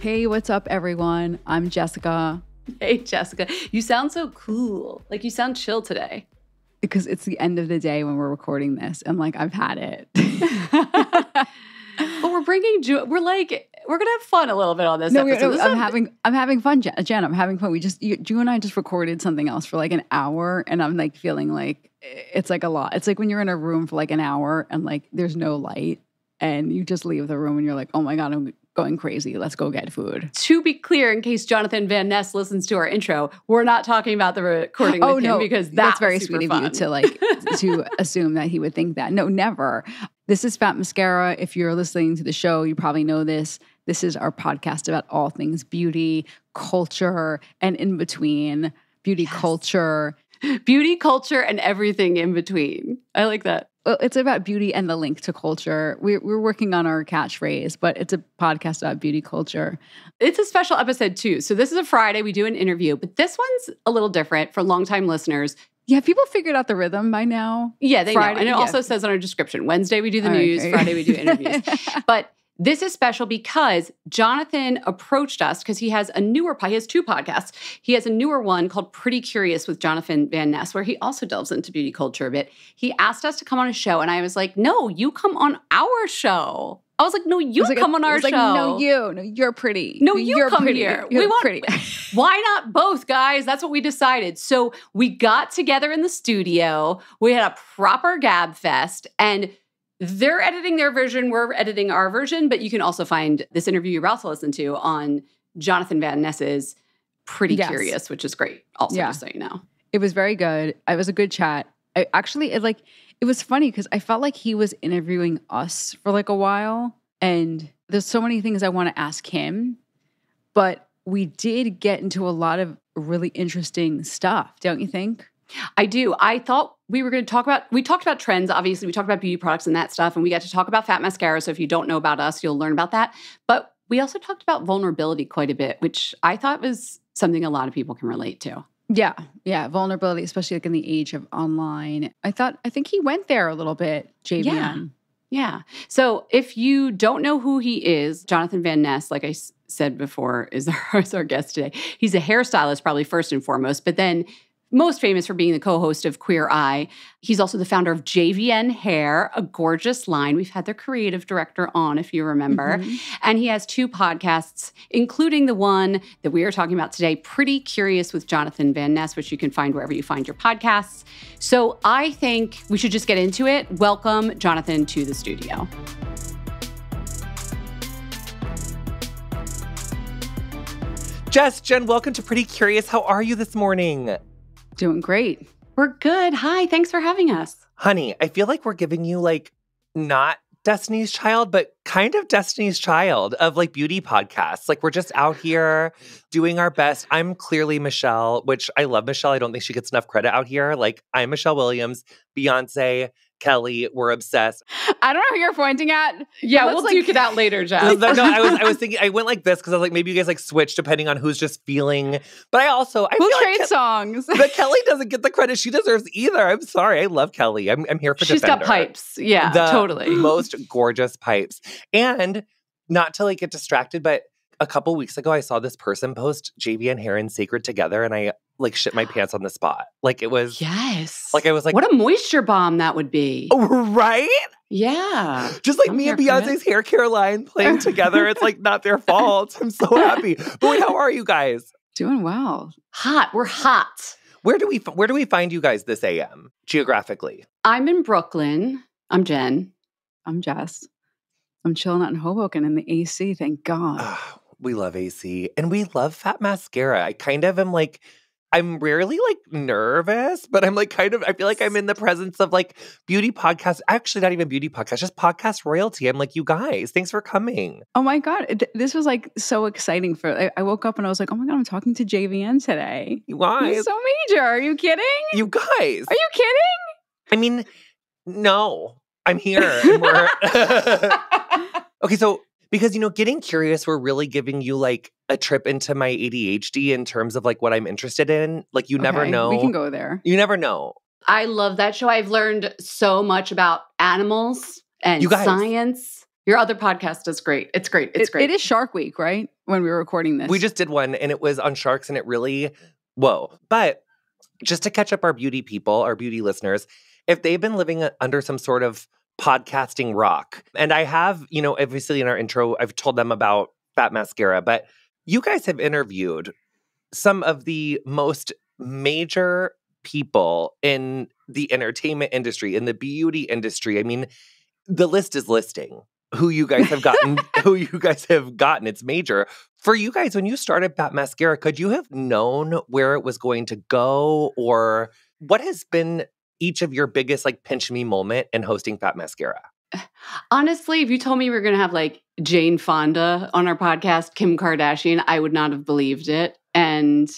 Hey, what's up, everyone? I'm Jessica. Hey, Jessica. You sound so cool. Like you sound chill today. Because it's the end of the day when we're recording this, and like I've had it. but we're bringing Ju- we're like we're gonna have fun a little bit on this no, episode. no, This I'm having I'm having fun, Jen. Jen, I'm having fun. We just you, you and I just recorded something else for like an hour, and I'm like feeling like it's like a lot. It's like when you're in a room for like an hour and like there's no light, and you just leave the room and you're like, oh my god, I'm going crazy. Let's go get food. to be clear, in case Jonathan Van Ness listens to our intro, we're not talking about the recording oh no, because that that's very sweet fun. of you to like to assume that he would think that. No, never. This is Fat Mascara. If you're listening to the show, you probably know this. This is our podcast about all things beauty, culture, and in between. Beauty Yes. culture. beauty, culture, and everything in between. I like that. Well, it's about beauty and the link to culture. We're, we're working on our catchphrase, but it's a podcast about beauty culture. It's a special episode too. So this is a Friday. We do an interview, but this one's a little different for longtime listeners. Yeah, people figured out the rhythm by now? Yeah, they Friday- know. And it yeah. also says on our description Wednesday we do the All right, news, okay. Friday we do interviews. but this is special because Jonathan approached us because he has a newer. He has two podcasts. He has a newer one called Pretty Curious with Jonathan Van Ness, where he also delves into beauty culture a bit. He asked us to come on a show, and I was like, "No, you come on our show." I was like, "No, you like a- come on our was like, show." no, you. No, you're pretty. No, you you're come pretty. here. You're We want- pretty. Why not both, guys? That's what we decided. So we got together in the studio. We had a proper gab fest, and they're editing their version. We're editing our version, but you can also find this interview you're about to listen to on Jonathan Van Ness's Pretty Yes. Curious, which is great. Also, Yeah. just so you know. It was very good. It was a good chat. I actually it like it was funny because I felt like he was interviewing us for like a while, and there's so many things I want to ask him, but we did get into a lot of really interesting stuff, don't you think? I do. I thought we were going to talk about, we talked about trends. Obviously, we talked about beauty products and that stuff, and we got to talk about fat mascara. So if you don't know about us, you'll learn about that. But we also talked about vulnerability quite a bit, which I thought was something a lot of people can relate to. Yeah, yeah, vulnerability, especially like in the age of online. I thought I think he went there a little bit, JVN. Yeah. Yeah. So if you don't know who he is, Jonathan Van Ness, like I said before, is our, is our guest today. He's a hairstylist, probably first and foremost, but then most famous for being the co host of Queer Eye. He's also the founder of JVN Hair, a gorgeous line. We've had their creative director on, if you remember. Mhm. And he has two podcasts, including the one that we are talking about today, Pretty Curious with Jonathan Van Ness, which you can find wherever you find your podcasts. So I think we should just get into it. Welcome, Jonathan, to the studio. Jess, Jen, welcome to Pretty Curious. How are you this morning? Doing great. We're good. Hi, thanks for having us. Honey, I feel like we're giving you like not Destiny's Child, but kind of Destiny's Child of like beauty podcasts. Like we're just out here doing our best. I'm clearly Michelle, which I love Michelle. I don't think she gets enough credit out here. Like I'm Michelle Williams, Beyonce, Kelly, we're obsessed. I don't know who you're pointing at. Yeah, we'll like- duke it out later, no, Jess. no, I was I was thinking I went like this because I was like maybe you guys like switch depending on who's just feeling. But I also I We'll feel trade like Ke- songs. but Kelly doesn't get the credit she deserves either. I'm sorry. I love Kelly. I'm, I'm here for She's got pipes. Yeah, The totally. Most gorgeous pipes. And not to like get distracted, but a couple weeks ago I saw this person post JVN Hair and Cécred together and I like shit my pants on the spot. Like it was yes. like I was like what a moisture bomb that would be. oh, right? Yeah. Just like I'm me and Beyonce's hair care line playing together. It's like not their fault. I'm so happy. But wait, how are you guys? Doing well. Hot. We're hot. Where do we where do we find you guys this AM geographically? I'm in Brooklyn. I'm Jen. I'm Jess. I'm chilling out in Hoboken in the AC. Thank God. Ah, we love AC and we love fat mascara. I kind of am like, I'm rarely like nervous, but I'm like kind of, I feel like I'm in the presence of like beauty podcast, Actually, not even beauty podcast, just podcast royalty. I'm like, you guys, thanks for coming. Oh my God. Th- This was like so exciting for I, I woke up and I was like, oh my God, I'm talking to JVN today. Guys, is so major. Are you kidding? you guys. Are you kidding? I mean, no, I'm here. and we're- okay, so because you know, getting curious, we're really giving you like a trip into my ADHD in terms of like what I'm interested in. Like, you never know. We can go there. You never know. I love that show. I've learned so much about animals and You guys- science. Your other podcast is great. It's great. It's It- great. It is Shark Week, right? When we were recording this. We just did one and it was on sharks and it really, whoa. But just to catch up our beauty people, our beauty listeners, if they've been living under some sort of podcasting rock, and I have, you know, obviously in our intro, I've told them about Fat Mascara, but you guys have interviewed some of the most major people in the entertainment industry, in the beauty industry. I mean, the list is listing who you guys have gotten, who you guys have gotten. It's major. For you guys, when you started Fat Mascara, could you have known where it was going to go? Or what has been each of your biggest like pinch me moment in hosting Fat Mascara? Honestly, if you told me we were going to have like Jane Fonda on our podcast, Kim Kardashian, I would not have believed it. And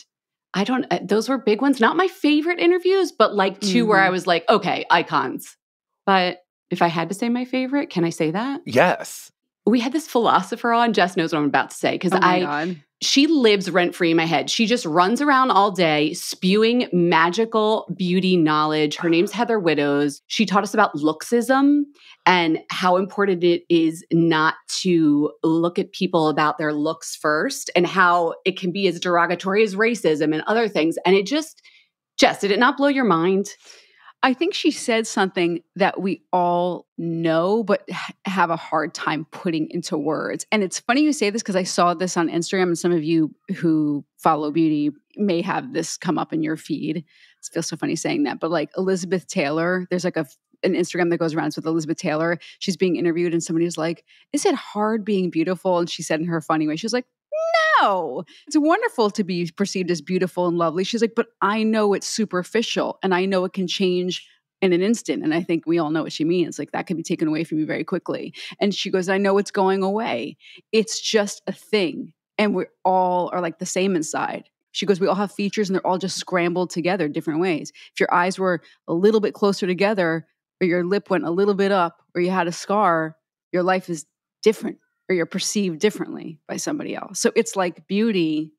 I don't, uh, those were big ones. Not my favorite interviews, but like 2 where I Mhm. was like, okay, icons. But if I had to say my favorite, can I say that? Yes. We had this philosopher on. Jess knows what I'm about to say because Oh I, God. she lives rent free in my head. She just runs around all day spewing magical beauty knowledge. Her name's Heather Widdows. She taught us about looksism and how important it is not to look at people about their looks first and how it can be as derogatory as racism and other things. And it just, Jess, did it not blow your mind? I think she said something that we all know, but have a hard time putting into words. And it's funny you say this because I saw this on Instagram, and some of you who follow beauty may have this come up in your feed. It feels so funny saying that, but like Elizabeth Taylor, there's like a an Instagram that goes around with Elizabeth Taylor. She's being interviewed, and somebody was like, "Is it hard being beautiful?" And she said in her funny way, she was like, no, it's wonderful to be perceived as beautiful and lovely. She's like, but I know it's superficial and I know it can change in an instant. And I think we all know what she means. Like that can be taken away from you very quickly. And she goes, I know it's going away. It's just a thing. And we all are like the same inside. She goes, We all have features and they're all just scrambled together different ways. If your eyes were a little bit closer together, or your lip went a little bit up, or you had a scar, your life is different or you're perceived differently by somebody else. So it's like beauty.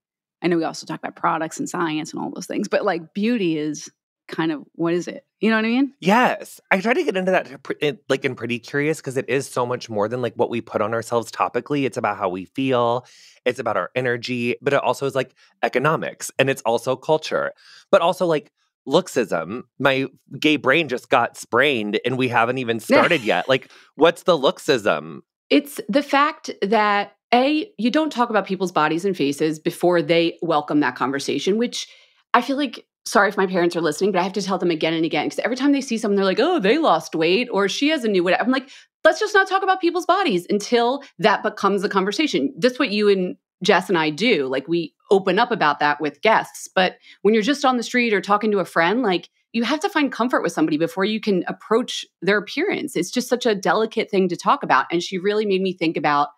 I know we also talk about products and science and all those things, but like beauty is kind of what is it? You know what I mean? Yes. I try to get into that to pre- it- like in Pretty Curious because it is so much more than like what we put on ourselves topically. It's about how we feel, it's about our energy, but it also is like economics and it's also culture, but also like looksism. My gay brain just got sprained and we haven't even started yet. Like, what's the looksism? It's the fact that A, you don't talk about people's bodies and faces before they welcome that conversation, which I feel like, sorry if my parents are listening, but I have to tell them again and again because every time they see someone, they're like, oh, they lost weight or she has a new weight. I'm like, let's just not talk about people's bodies until that becomes a conversation. That's what you and Jess and I do. Like, we open up about that with guests. But when you're just on the street or talking to a friend, like, you have to find comfort with somebody before you can approach their appearance. It's just such a delicate thing to talk about. And she really made me think about,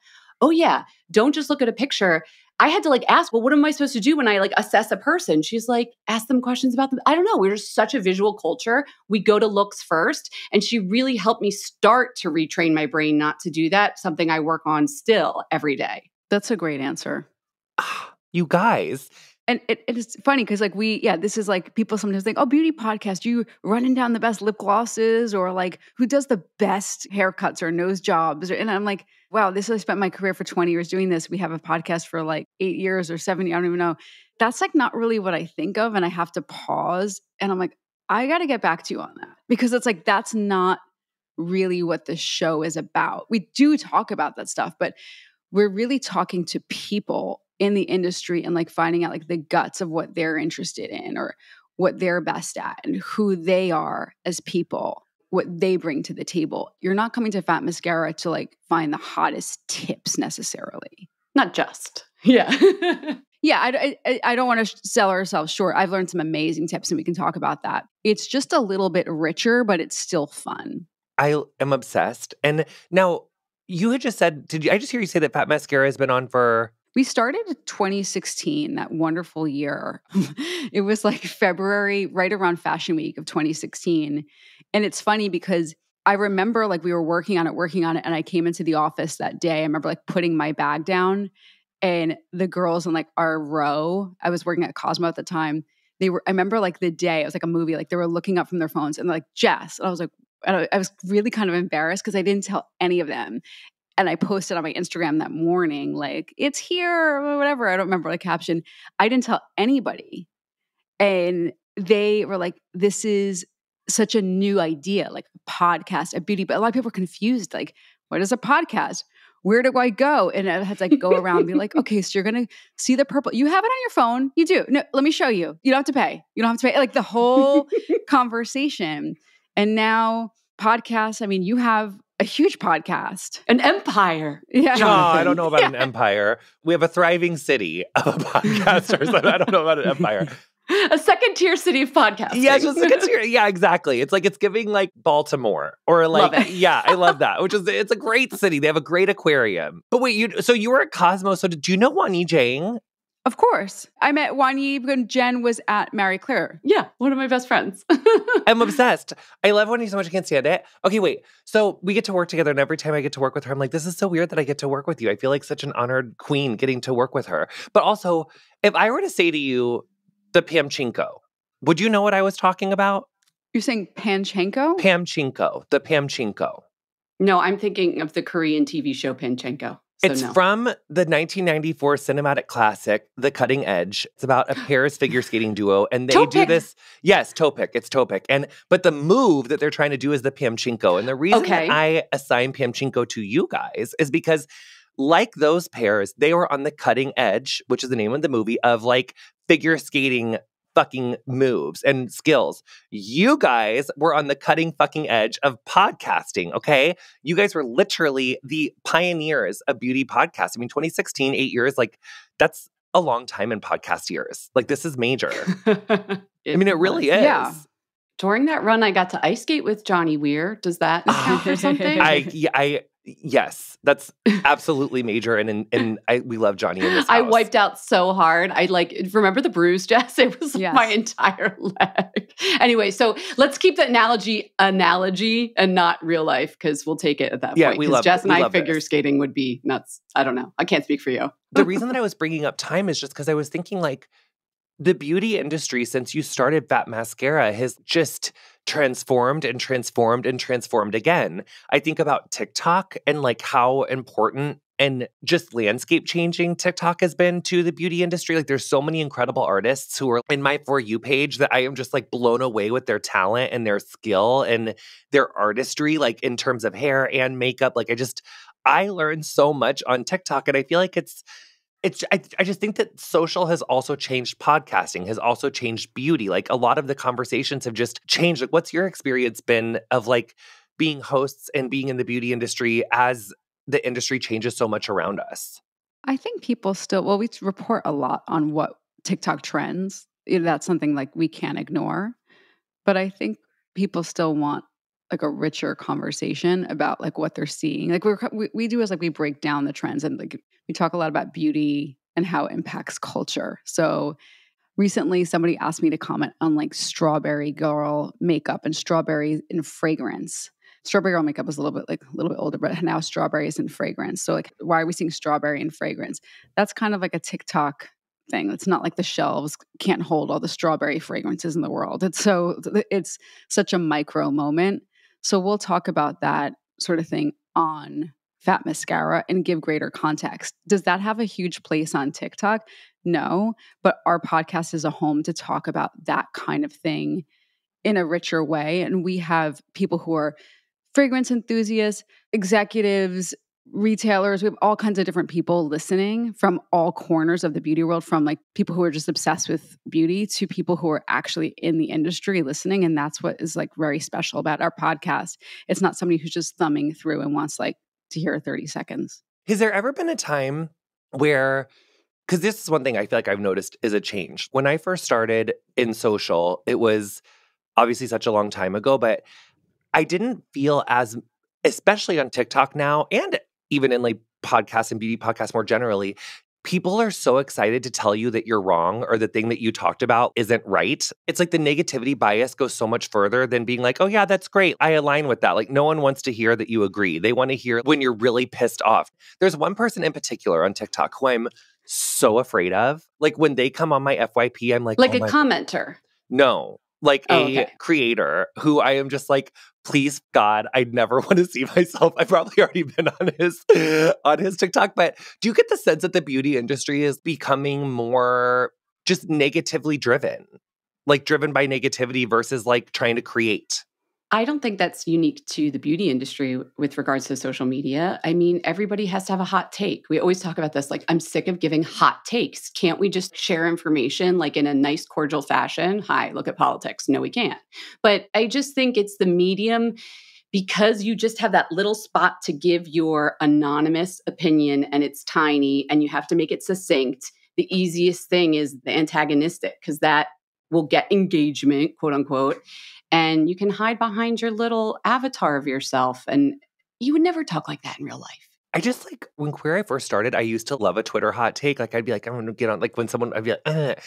oh, yeah, don't just look at a picture. I had to like ask, well, what am I supposed to do when I like assess a person? She's like, ask them questions about them. I don't know. We're just such a visual culture. We go to looks first. And she really helped me start to retrain my brain not to do that, something I work on still every day. That's a great answer. you guys. And it, it is funny because, like, we, yeah, this is like people sometimes think, oh, beauty podcast, you running down the best lip glosses or like who does the best haircuts or nose jobs. And I'm like, wow, this I spent my career for 20 years doing this. We have a podcast for like eight years or seven, I don't even know. That's like not really what I think of. And I have to pause. And I'm like, I got to get back to you on that because it's like, that's not really what the show is about. We do talk about that stuff, but we're really talking to people in the industry and like finding out like the guts of what they're interested in or what they're best at and who they are as people, what they bring to the table. You're not coming to Fat Mascara to like find the hottest tips necessarily. Not just. Yeah. Yeah, I, I, I don't want to sell ourselves short. I've learned some amazing tips and we can talk about that. It's just a little bit richer, but it's still fun. I am obsessed. And now you had just said, did you, I just hear you say that Fat Mascara has been on for We started in 2016, that wonderful year. it was like February, right around Fashion Week of 2016. And it's funny because I remember like we were working on it, working on it. And I came into the office that day. I remember like putting my bag down and the girls in like our row, I was working at Cosmo at the time. They were, I remember like the day, it was like a movie, like they were looking up from their phones and like, Jess. And I was like, and I, I was really kind of embarrassed because I didn't tell any of them. And I posted on my Instagram that morning, like, it's here or whatever. I don't remember the caption. I didn't tell anybody. And they were like, this is such a new idea, like a podcast, a beauty. But a lot of people are confused. Like, what is a podcast? Where do I go? And I had to like go around and be like, okay, so you're gonna see the purple. You have it on your phone. You do. No, let me show you. You don't have to pay. You don't have to pay. Like the whole conversation. And now podcasts, I mean, you have a huge podcast. An empire. Yeah. No, I don't know about an empire. We have a thriving city of podcasters. But I don't know about an empire. a second tier city of podcasting. Yeah, just second tier. Yeah, exactly. It's like it's giving like Baltimore or like yeah, I love that. Which is it's a great city. They have a great aquarium. But wait, you so you were at Cosmos. So did you know Wani Jiang? Of course. I met Wani when Jen was at Marie Claire. Yeah, one of my best friends. I'm obsessed. I love Wani so much I can't stand it. Okay, wait. So we get to work together, and every time I get to work with her, I'm like, this is so weird that I get to work with you. I feel like such an honored queen getting to work with her. But also, if I were to say to you, the Pamchenko, would you know what I was talking about? You're saying Panchenko? Pamchenko, the Pamchenko. No, I'm thinking of the Korean TV show Pachinko. So it's no. from the 1994 cinematic classic, The Cutting Edge. It's about a Paris figure skating duo, and they Toe pick. do this. Yes, Toe pick. It's Toe pick, and but the move that they're trying to do is the Pamchenko. And the reason okay. I assign Pamchenko to you guys is because, like those pairs, they were on the cutting edge, which is the name of the movie, of like figure skating fucking moves and skills. You guys were on the cutting fucking edge of podcasting, okay? You guys were literally the pioneers of beauty podcast. I mean, 2016, eight years, like that's a long time in podcast years. Like this is major. I mean, it really is. Yeah. During that run, I got to ice skate with Johnny Weir. Does that count for something? I, yeah, I, Yes, that's absolutely major, and and, and I, we love Johnny in this. House. I wiped out so hard. I like remember the bruise, Jess. It was yes. my entire leg. Anyway, so let's keep the analogy analogy and not real life because we'll take it at that yeah, point. We love Jess and I figure this. skating would be nuts. I don't know. I can't speak for you. the reason that I was bringing up time is just because I was thinking like the beauty industry since you started Fat Mascara has just transformed and transformed and transformed again. I think about TikTok and like how important and just landscape changing TikTok has been to the beauty industry. Like there's so many incredible artists who are in my For You page that I am just like blown away with their talent and their skill and their artistry, like in terms of hair and makeup. Like I just, I learned so much on TikTok and I feel like it's, it's I, I just think that social has also changed podcasting has also changed beauty like a lot of the conversations have just changed like what's your experience been of like being hosts and being in the beauty industry as the industry changes so much around us I think people still, well, we report a lot on what TikTok trends. That's something like we can't ignore. But I think people still want like a richer conversation about like what they're seeing. Like we're, we we do is like we break down the trends and like we talk a lot about beauty and how it impacts culture. So recently somebody asked me to comment on like strawberry girl makeup and strawberry in fragrance. Strawberry girl makeup is a little bit like a little bit older, but now strawberry is in fragrance. So like why are we seeing strawberry in fragrance? That's kind of like a TikTok thing. It's not like the shelves can't hold all the strawberry fragrances in the world. It's so it's such a micro moment. So we'll talk about that sort of thing on Fat Mascara and give greater context. Does that have a huge place on TikTok? No, but our podcast is a home to talk about that kind of thing in a richer way. And we have people who are fragrance enthusiasts, executives, retailers. We have all kinds of different people listening from all corners of the beauty world, from like people who are just obsessed with beauty to people who are actually in the industry listening. And that's what is like very special about our podcast. It's not somebody who's just thumbing through and wants like to hear 30 seconds. Has there ever been a time where, because this is one thing I feel like I've noticed is a change. When I first started in social, it was obviously such a long time ago, but I didn't feel as, especially on TikTok now, and even in like podcasts and beauty podcasts more generally, people are so excited to tell you that you're wrong or the thing that you talked about isn't right. It's like the negativity bias goes so much further than being like, oh, yeah, that's great. I align with that. Like, no one wants to hear that you agree. They want to hear when you're really pissed off. There's one person in particular on TikTok who I'm so afraid of. Like, when they come on my FYP, I'm like, like oh a my- commenter. No. Like Oh, a okay. creator who I am just like, please God, I never want to see myself. I've probably already been on his on his TikTok, but do you get the sense that the beauty industry is becoming more just negatively driven? Like driven by negativity versus like trying to create. I don't think that's unique to the beauty industry with regards to social media. I mean, everybody has to have a hot take. We always talk about this like, I'm sick of giving hot takes. Can't we just share information like in a nice, cordial fashion? Hi, look at politics. No, we can't. But I just think it's the medium because you just have that little spot to give your anonymous opinion and it's tiny and you have to make it succinct. The easiest thing is the antagonistic because that will get engagement, quote unquote and you can hide behind your little avatar of yourself and you would never talk like that in real life I just like when Queer Eye first started, I used to love a Twitter hot take. Like I'd be like, I'm gonna get on like when someone I'd be like, Ugh.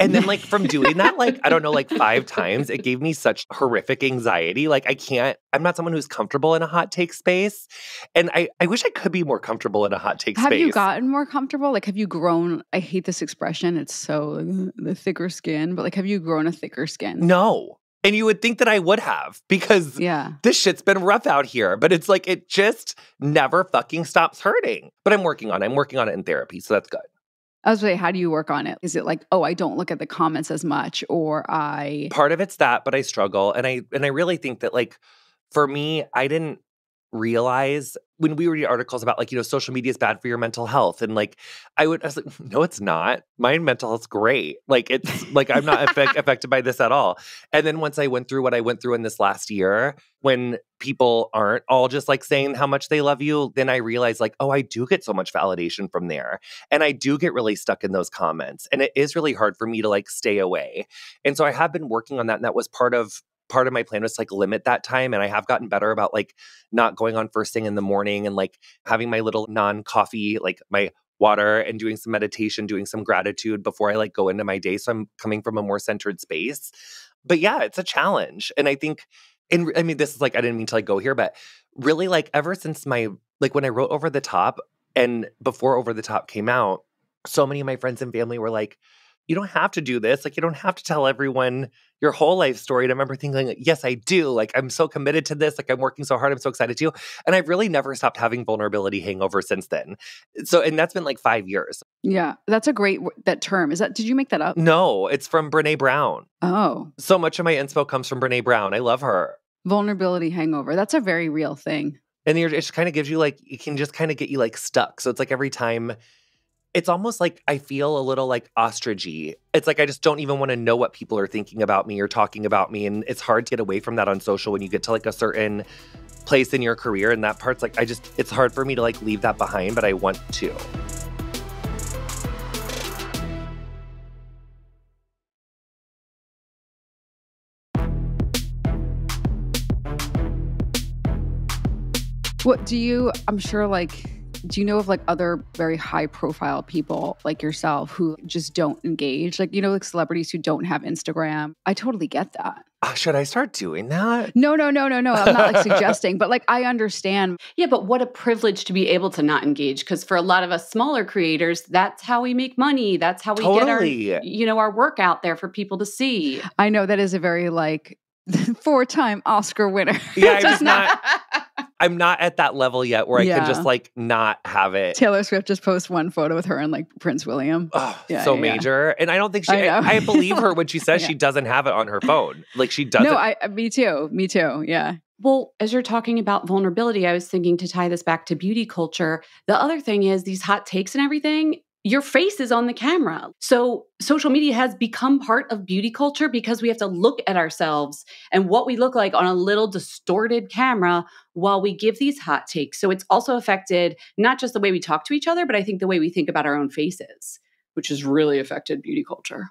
And then like from doing that, like I don't know, like five times, it gave me such horrific anxiety. Like I can't, I'm not someone who's comfortable in a hot take space. And I, I wish I could be more comfortable in a hot take Have space. Have you gotten more comfortable? Like, have you grown? I hate this expression. It's so the thicker skin, but like, have you grown a thicker skin? No. And you would think that I would have because Yeah. this shit's been rough out here, but it's like it just never fucking stops hurting. But I'm working on it. I'm working on it in therapy, so that's good. I was like, how do you work on it? Is it like, oh, I don't look at the comments as much, or I Part of it's that, but I struggle, and I and I really think that like for me, I didn't realize when we read articles about like you know social media is bad for your mental health and like i would I was like no it's not. My mental health's great. Like it's like i'm not affect, affected by this at all. And then once i went through what i went through in this last year when people aren't all just like saying how much they love you then i realized like oh i do get so much validation from there. And i do get really stuck in those comments and it is really hard for me to like stay away. And so i have been working on that and that was part of part of my plan was to like limit that time and i have gotten better about like not going on first thing in the morning and like having my little non-coffee like my water and doing some meditation doing some gratitude before i like go into my day so i'm coming from a more centered space. But yeah it's a challenge and i think and i mean this is like i didn't mean to like go here but really like ever since my like when i wrote over the top and before over the top came out so many of my friends and family were like you don't have to do this like you don't have to tell everyone your whole life story. And I remember thinking, like, yes, I do. Like, I'm so committed to this. Like, I'm working so hard. I'm so excited to. And I've really never stopped having vulnerability hangover since then. So, and that's been like five years. yeah, that's a great that term. Is that did you make that up? No, it's from Brene Brown. Oh, So much of my inspo comes from Brene Brown. I love her. vulnerability hangover. That's a very real thing. And you're, it just kind of gives you like, it can just kind of get you like stuck. So it's like every time, it's almost like I feel a little like ostrichy. It's like I just don't even want to know what people are thinking about me or talking about me. And it's hard to get away from that on social when you get to like a certain place in your career. And that part's like, I just, it's hard for me to like leave that behind, but I want to. What do you? I'm sure, like, do you know of like other very high profile people like yourself who just don't engage? Like, you know, like celebrities who don't have Instagram. I totally get that. Ah, should I start doing that? No, no, no, no, no. I'm not like suggesting, but like I understand. yeah but what a privilege to be able to not engage because for a lot of us smaller creators that's how we make money that's how we Totally. get our you know our work out there for people to see I know that is a very like four time Oscar winner. Yeah, I'm Just just not, I'm not at that level yet where I Yeah. can just like not have it. Taylor Swift just posts one photo with her and like Prince William. Oh, Yeah, so yeah, yeah. major. And I don't think she, I I. I believe her when she says Yeah. she doesn't have it on her phone. Like she doesn't. No, I uh, me too. Me too. Yeah. Well, as you're talking about vulnerability, I was thinking to tie this back to beauty culture. The other thing is these hot takes and everything, your face is on the camera. So social media has become part of beauty culture because we have to look at ourselves and what we look like on a little distorted camera while we give these hot takes. So it's also affected not just the way we talk to each other, but I think the way we think about our own faces, which has really affected beauty culture.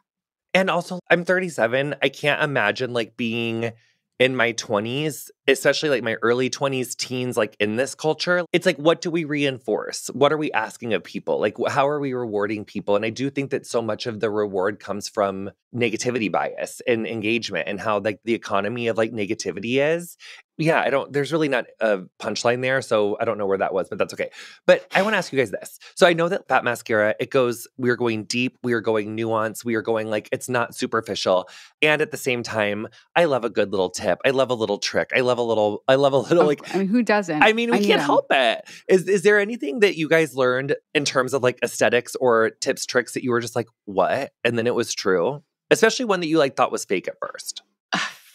And also, I'm 37. I can't imagine like being in my 20s, especially like my early 20s, teens, like in this culture. It's like, what do we reinforce? What are we asking of people? Like, how are we rewarding people? And I do think that so much of the reward comes from negativity bias and engagement and how like the economy of like negativity is. Yeah, I don't, there's really not a punchline there. So I don't know where that was, but that's okay. But I want to ask you guys this. So I know that Fat Mascara, it goes, we are going deep, we are going nuance, we are going like, it's not superficial. And at the same time, I love a good little tip. I love a little trick. I love a little, I love a little Oh, like, I mean, who doesn't? I mean, we need can't them. help it. Is is there anything that you guys learned in terms of like aesthetics or tips, tricks that you were just like, what? And then it was true? Especially one that you like thought was fake at first.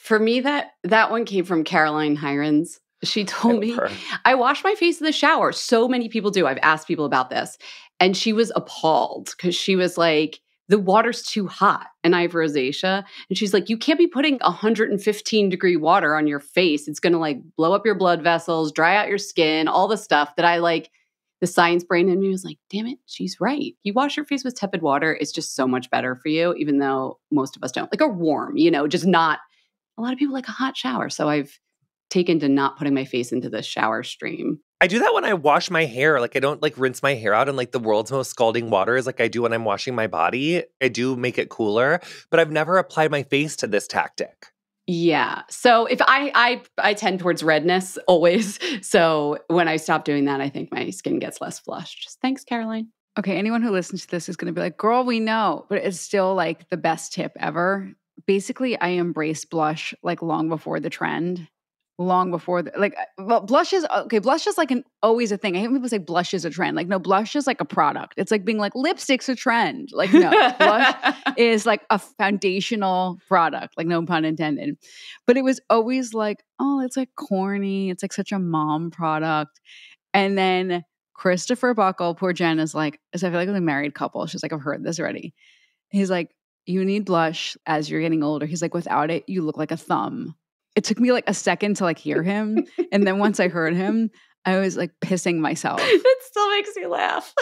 For me, that that one came from Caroline Hirons. She told me her. I wash my face in the shower. So many people do. I've asked people about this. And she was appalled because she was like, the water's too hot. And I have rosacea. And she's like, you can't be putting 115 degree water on your face. It's going to like blow up your blood vessels, dry out your skin, all the stuff that I like. The science brain in me was like, damn it, she's right. You wash your face with tepid water. It's just so much better for you, even though most of us don't. Like a warm, you know, just not a lot of people like a hot shower. So I've taken to not putting my face into the shower stream. I do that when I wash my hair. Like I don't like rinse my hair out in like the world's most scalding water is like I do when I'm washing my body. I do make it cooler, but I've never applied my face to this tactic. Yeah. So if I I I tend towards redness always. So when I stop doing that, I think my skin gets less flushed. Thanks, Caroline. Okay, anyone who listens to this is going to be like, girl, we know, but it's still like the best tip ever. Basically, I embraced blush like long before the trend, long before the, like, uh, well, blush is okay. Blush is like an always a thing. I hate when people say blush is a trend. Like, no, blush is like a product. It's like being like lipstick's a trend. Like, no, blush is like a foundational product, like no pun intended. But it was always like, oh, it's like corny. It's like such a mom product. And then Christopher Buckle, poor Jen, is like, so I feel like with a married couple. She's like, I've heard this already. He's like, you need blush as you're getting older. He's like, without it, you look like a thumb. It took me like a second to like hear him. and then once I heard him, I was like pissing myself. It still makes me laugh.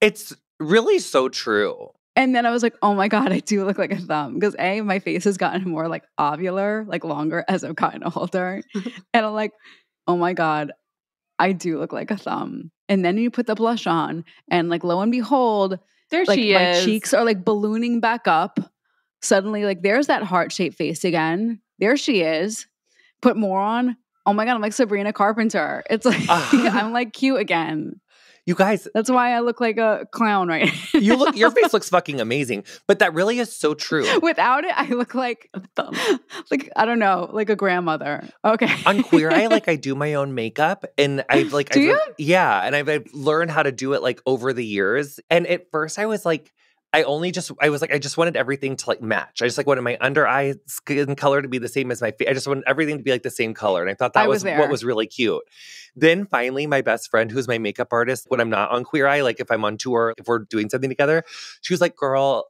It's really so true. And then I was like, oh my God, I do look like a thumb. Because A, my face has gotten more like ovular, like longer as I've gotten older. and I'm like, oh my God, I do look like a thumb. And then you put the blush on, and like lo and behold, There like she my is. cheeks are like ballooning back up. Suddenly, like there's that heart shaped face again. There she is. Put more on. Oh my God, I'm like Sabrina Carpenter. It's like, Ah. I'm like cute again. You guys, That's why I look like a clown right now. you look your face looks fucking amazing, but that really is so true. Without it, I look like A thumb. like I don't know, like a grandmother. Okay. on queer eye like i do my own makeup and i've like Do I've, you? yeah and I've, I've learned how to do it like over the years and at first i was like i only just i was like i just wanted everything to like match i just like wanted my under eye skin color to be the same as my face i just wanted everything to be like the same color and i thought that I was was, what was really cute then finally my best friend who's my makeup artist when i'm not on queer eye like if i'm on tour if we're doing something together she was like girl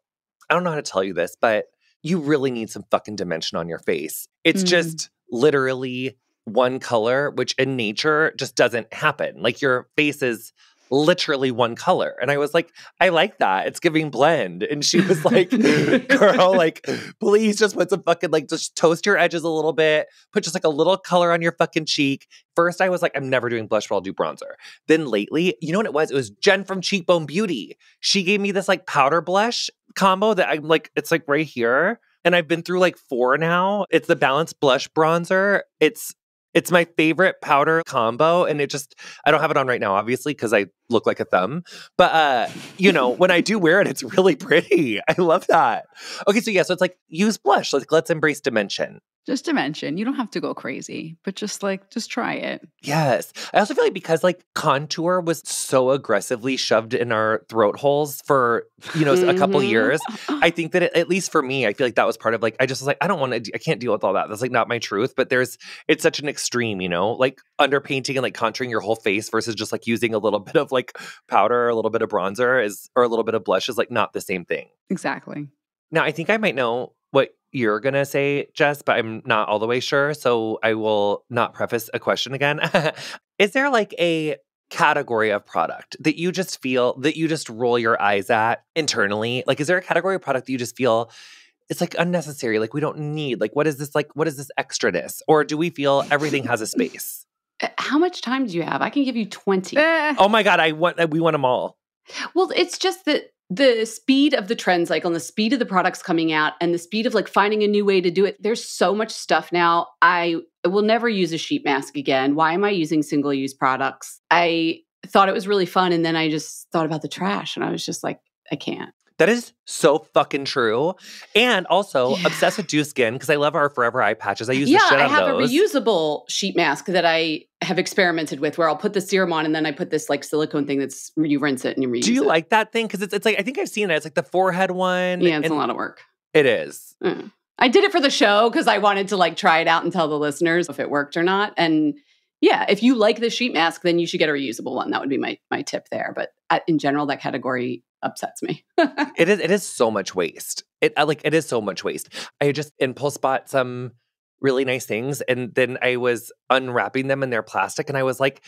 i don't know how to tell you this but you really need some fucking dimension on your face it's Mm. just literally one color, which in nature just doesn't happen. Like your face is literally one color. And I was like, I like that. It's giving blend. And she was like, girl, like, please just put some fucking, like, just toast your edges a little bit, put just like a little color on your fucking cheek. First, I was like, I'm never doing blush, but I'll do bronzer. Then lately, you know what it was? It was Jen from Cheekbone Beauty. She gave me this like powder blush combo that I'm like, it's like right here. And I've been through like four now. It's the Balance Blush Bronzer. It's it's my favorite powder combo. And it just I don't have it on right now, obviously, because I look like a thumb. But uh, you know, when I do wear it, it's really pretty. I love that. Okay, so yeah, so it's like use blush. Like let's embrace dimension. just to mention, you don't have to go crazy, but just like just try it. Yes. I also feel like because like contour was so aggressively shoved in our throat holes for, you know, a couple Mhm. years, I think that it, at least for me, I feel like that was part of like, I just was like, I don't want to, I can't deal with all that. That's like not my truth. But there's, it's such an extreme, you know, like underpainting and like contouring your whole face versus just like using a little bit of like powder or a little bit of bronzer is, or a little bit of blush is like not the same thing. Exactly. Now, I think I might know what you're going to say, Jess, but I'm not all the way sure. So I will not preface a question again. Is there like a category of product that you just feel that you just roll your eyes at internally? Like, is there a category of product that you just feel it's like unnecessary? Like, we don't need, like, what is this, like, what is this extraness? Or do we feel everything has a space? Uh, How much time do you have? I can give you 20. Eh, Oh my God, I want, we want them all. Well, it's just that the speed of the trend cycle and the speed of the products coming out and the speed of like finding a new way to do it. There's so much stuff now. I I will never use a sheet mask again. Why am I using single use products? I thought it was really fun. And then I just thought about the trash and I was just like, I can't. That is so fucking true. And also Yeah. obsessed with Dieux Skin because I love our Forever Eye patches. I use yeah, the shit I have of a reusable sheet mask that I have experimented with where I'll put the serum on and then I put this like silicone thing that's you rinse it and you reuse Do you it. like that thing? Because it's, it's like I think I've seen it. It's like the forehead one. Yeah, it's a lot of work. It is. Mm. I did it for the show because I wanted to like try it out and tell the listeners if it worked or not. And yeah, if you like the sheet mask, then you should get a reusable one. That would be my my tip there. But uh, in general, that category upsets me. It is. It is so much waste. It like. It is so much waste. I just impulse bought some really nice things, and then I was unwrapping them in their plastic, and I was like,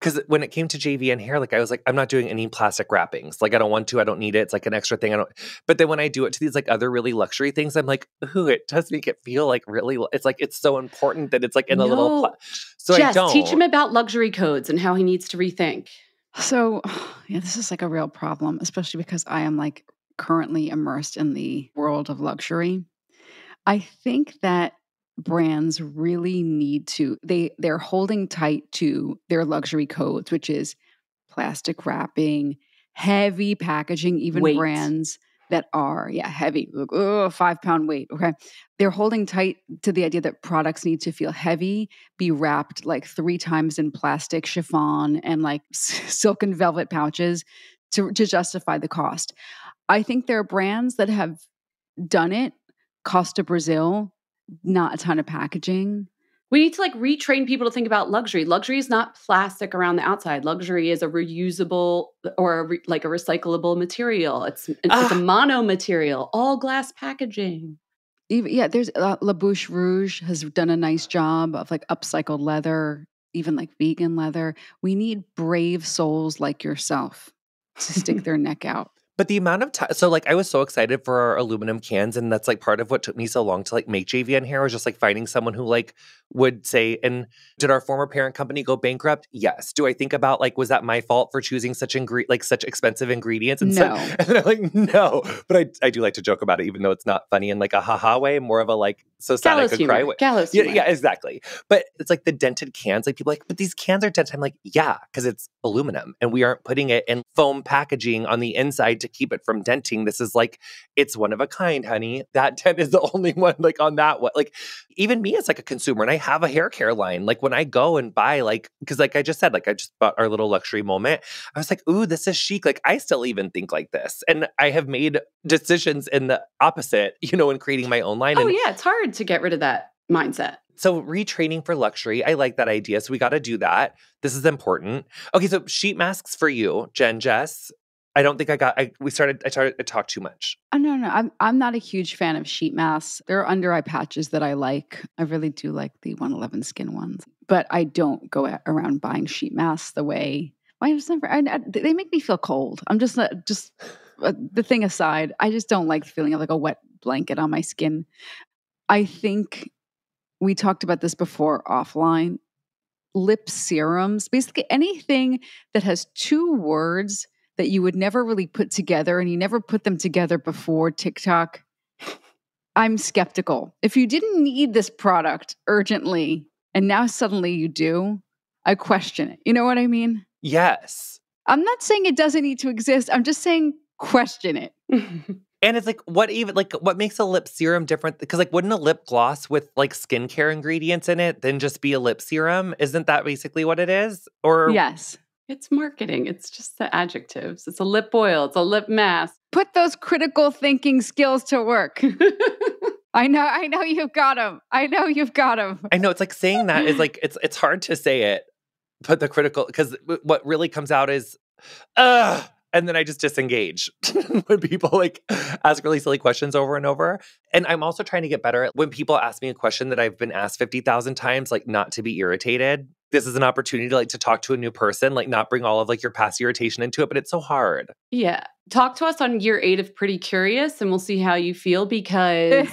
because when it came to JVN hair, like I was like, I'm not doing any plastic wrappings. Like I don't want to. I don't need it. It's like an extra thing. I don't. But then when I do it to these like other really luxury things, I'm like, ooh, it does make it feel like really. It's like it's so important that it's like in a little. No. Pla- so I Jess, don't teach him about luxury codes and how he needs to rethink. So, yeah, this is like a real problem, especially because I am like currently immersed in the world of luxury. I think that brands really need to they they're holding tight to their luxury codes, which is plastic wrapping, heavy packaging, even Weight. brands that are yeah heavy like, ugh, five pound weight okay they're holding tight to the idea that products need to feel heavy be wrapped like three times in plastic chiffon and like silk and velvet pouches to, to justify the cost i think there are brands that have done it costa brazil not a ton of packaging We need to like retrain people to think about luxury. Luxury is not plastic around the outside. Luxury is a reusable or a re- like a recyclable material. It's it's a Ah. mono material, all glass packaging. even yeah there's uh, la bouche rouge has done a nice job of like upcycled leather even like vegan leather we need brave souls like yourself to stick their neck out But the amount of time, so like I was so excited for our aluminum cans, and that's like part of what took me so long to like make JVN hair was just like finding someone who like would say, and did our former parent company go bankrupt? Yes. Do I think about like was that my fault for choosing such ingre- like such expensive ingredients? And so- No. and then I'm like no, but I I do like to joke about it, even though it's not funny in like a haha way, more of a like so sad I Gallows could humor. cry. Gallows Yeah, humor. yeah, exactly. But it's like the dented cans. Like people are like, but these cans are dented. I'm like, yeah, because it's aluminum, and we aren't putting it in foam packaging on the inside to keep it from denting. This is like, it's one of a kind, honey. That dent is the only one like on that one. Like even me as like a consumer, and I have a hair care line. Like when I go and buy, like because like I just said, like I just bought our little luxury moment. I was like, ooh, this is chic. Like I still even think like this, and I have made decisions in the opposite. You know, in creating my own line. Oh and yeah, it's hard to get rid of that mindset. so retraining for luxury, I like that idea. So we got to do that. This is important. Okay, so sheet masks for you, Jen, Jess. I don't think I got. I we started. I started. I talked too much. Oh, no, no, I'm I'm not a huge fan of sheet masks. There are under eye patches that I like. I really do like the 111 skin ones, but I don't go a- around buying sheet masks the way. I just never. I, I- they make me feel cold. I'm just not just uh, the thing aside. I just don't like the feeling of like a wet blanket on my skin. I think we talked about this before offline. Lip serums, basically anything that has two words that you would never really put together and you never put them together before TikTok. I'm skeptical. If you didn't need this product urgently and now suddenly you do, I question it. You know what I mean? Yes, I'm not saying it doesn't need to exist. I'm just saying question it. and it's like what even like what makes a lip serum different? Because like wouldn't a lip gloss with like skincare ingredients in it then just be a lip serum? Isn't that basically what it is? Or Yes. it's marketing. It's just the adjectives. It's a lip oil. It's a lip mask. Put those critical thinking skills to work. I know I know you've got them. I know you've got them. I know it's like saying that is like it's it's hard to say it, but the critical because what really comes out is, uh and then I just disengage when people like ask really silly questions over and over. And I'm also trying to get better at when people ask me a question that I've been asked fifty thousand times, like not to be irritated. This is an opportunity to like to talk to a new person, like not bring all of like your past irritation into it. But it's so hard. yeah. Talk to us on year eight of Pretty Curious and we'll see how you feel because,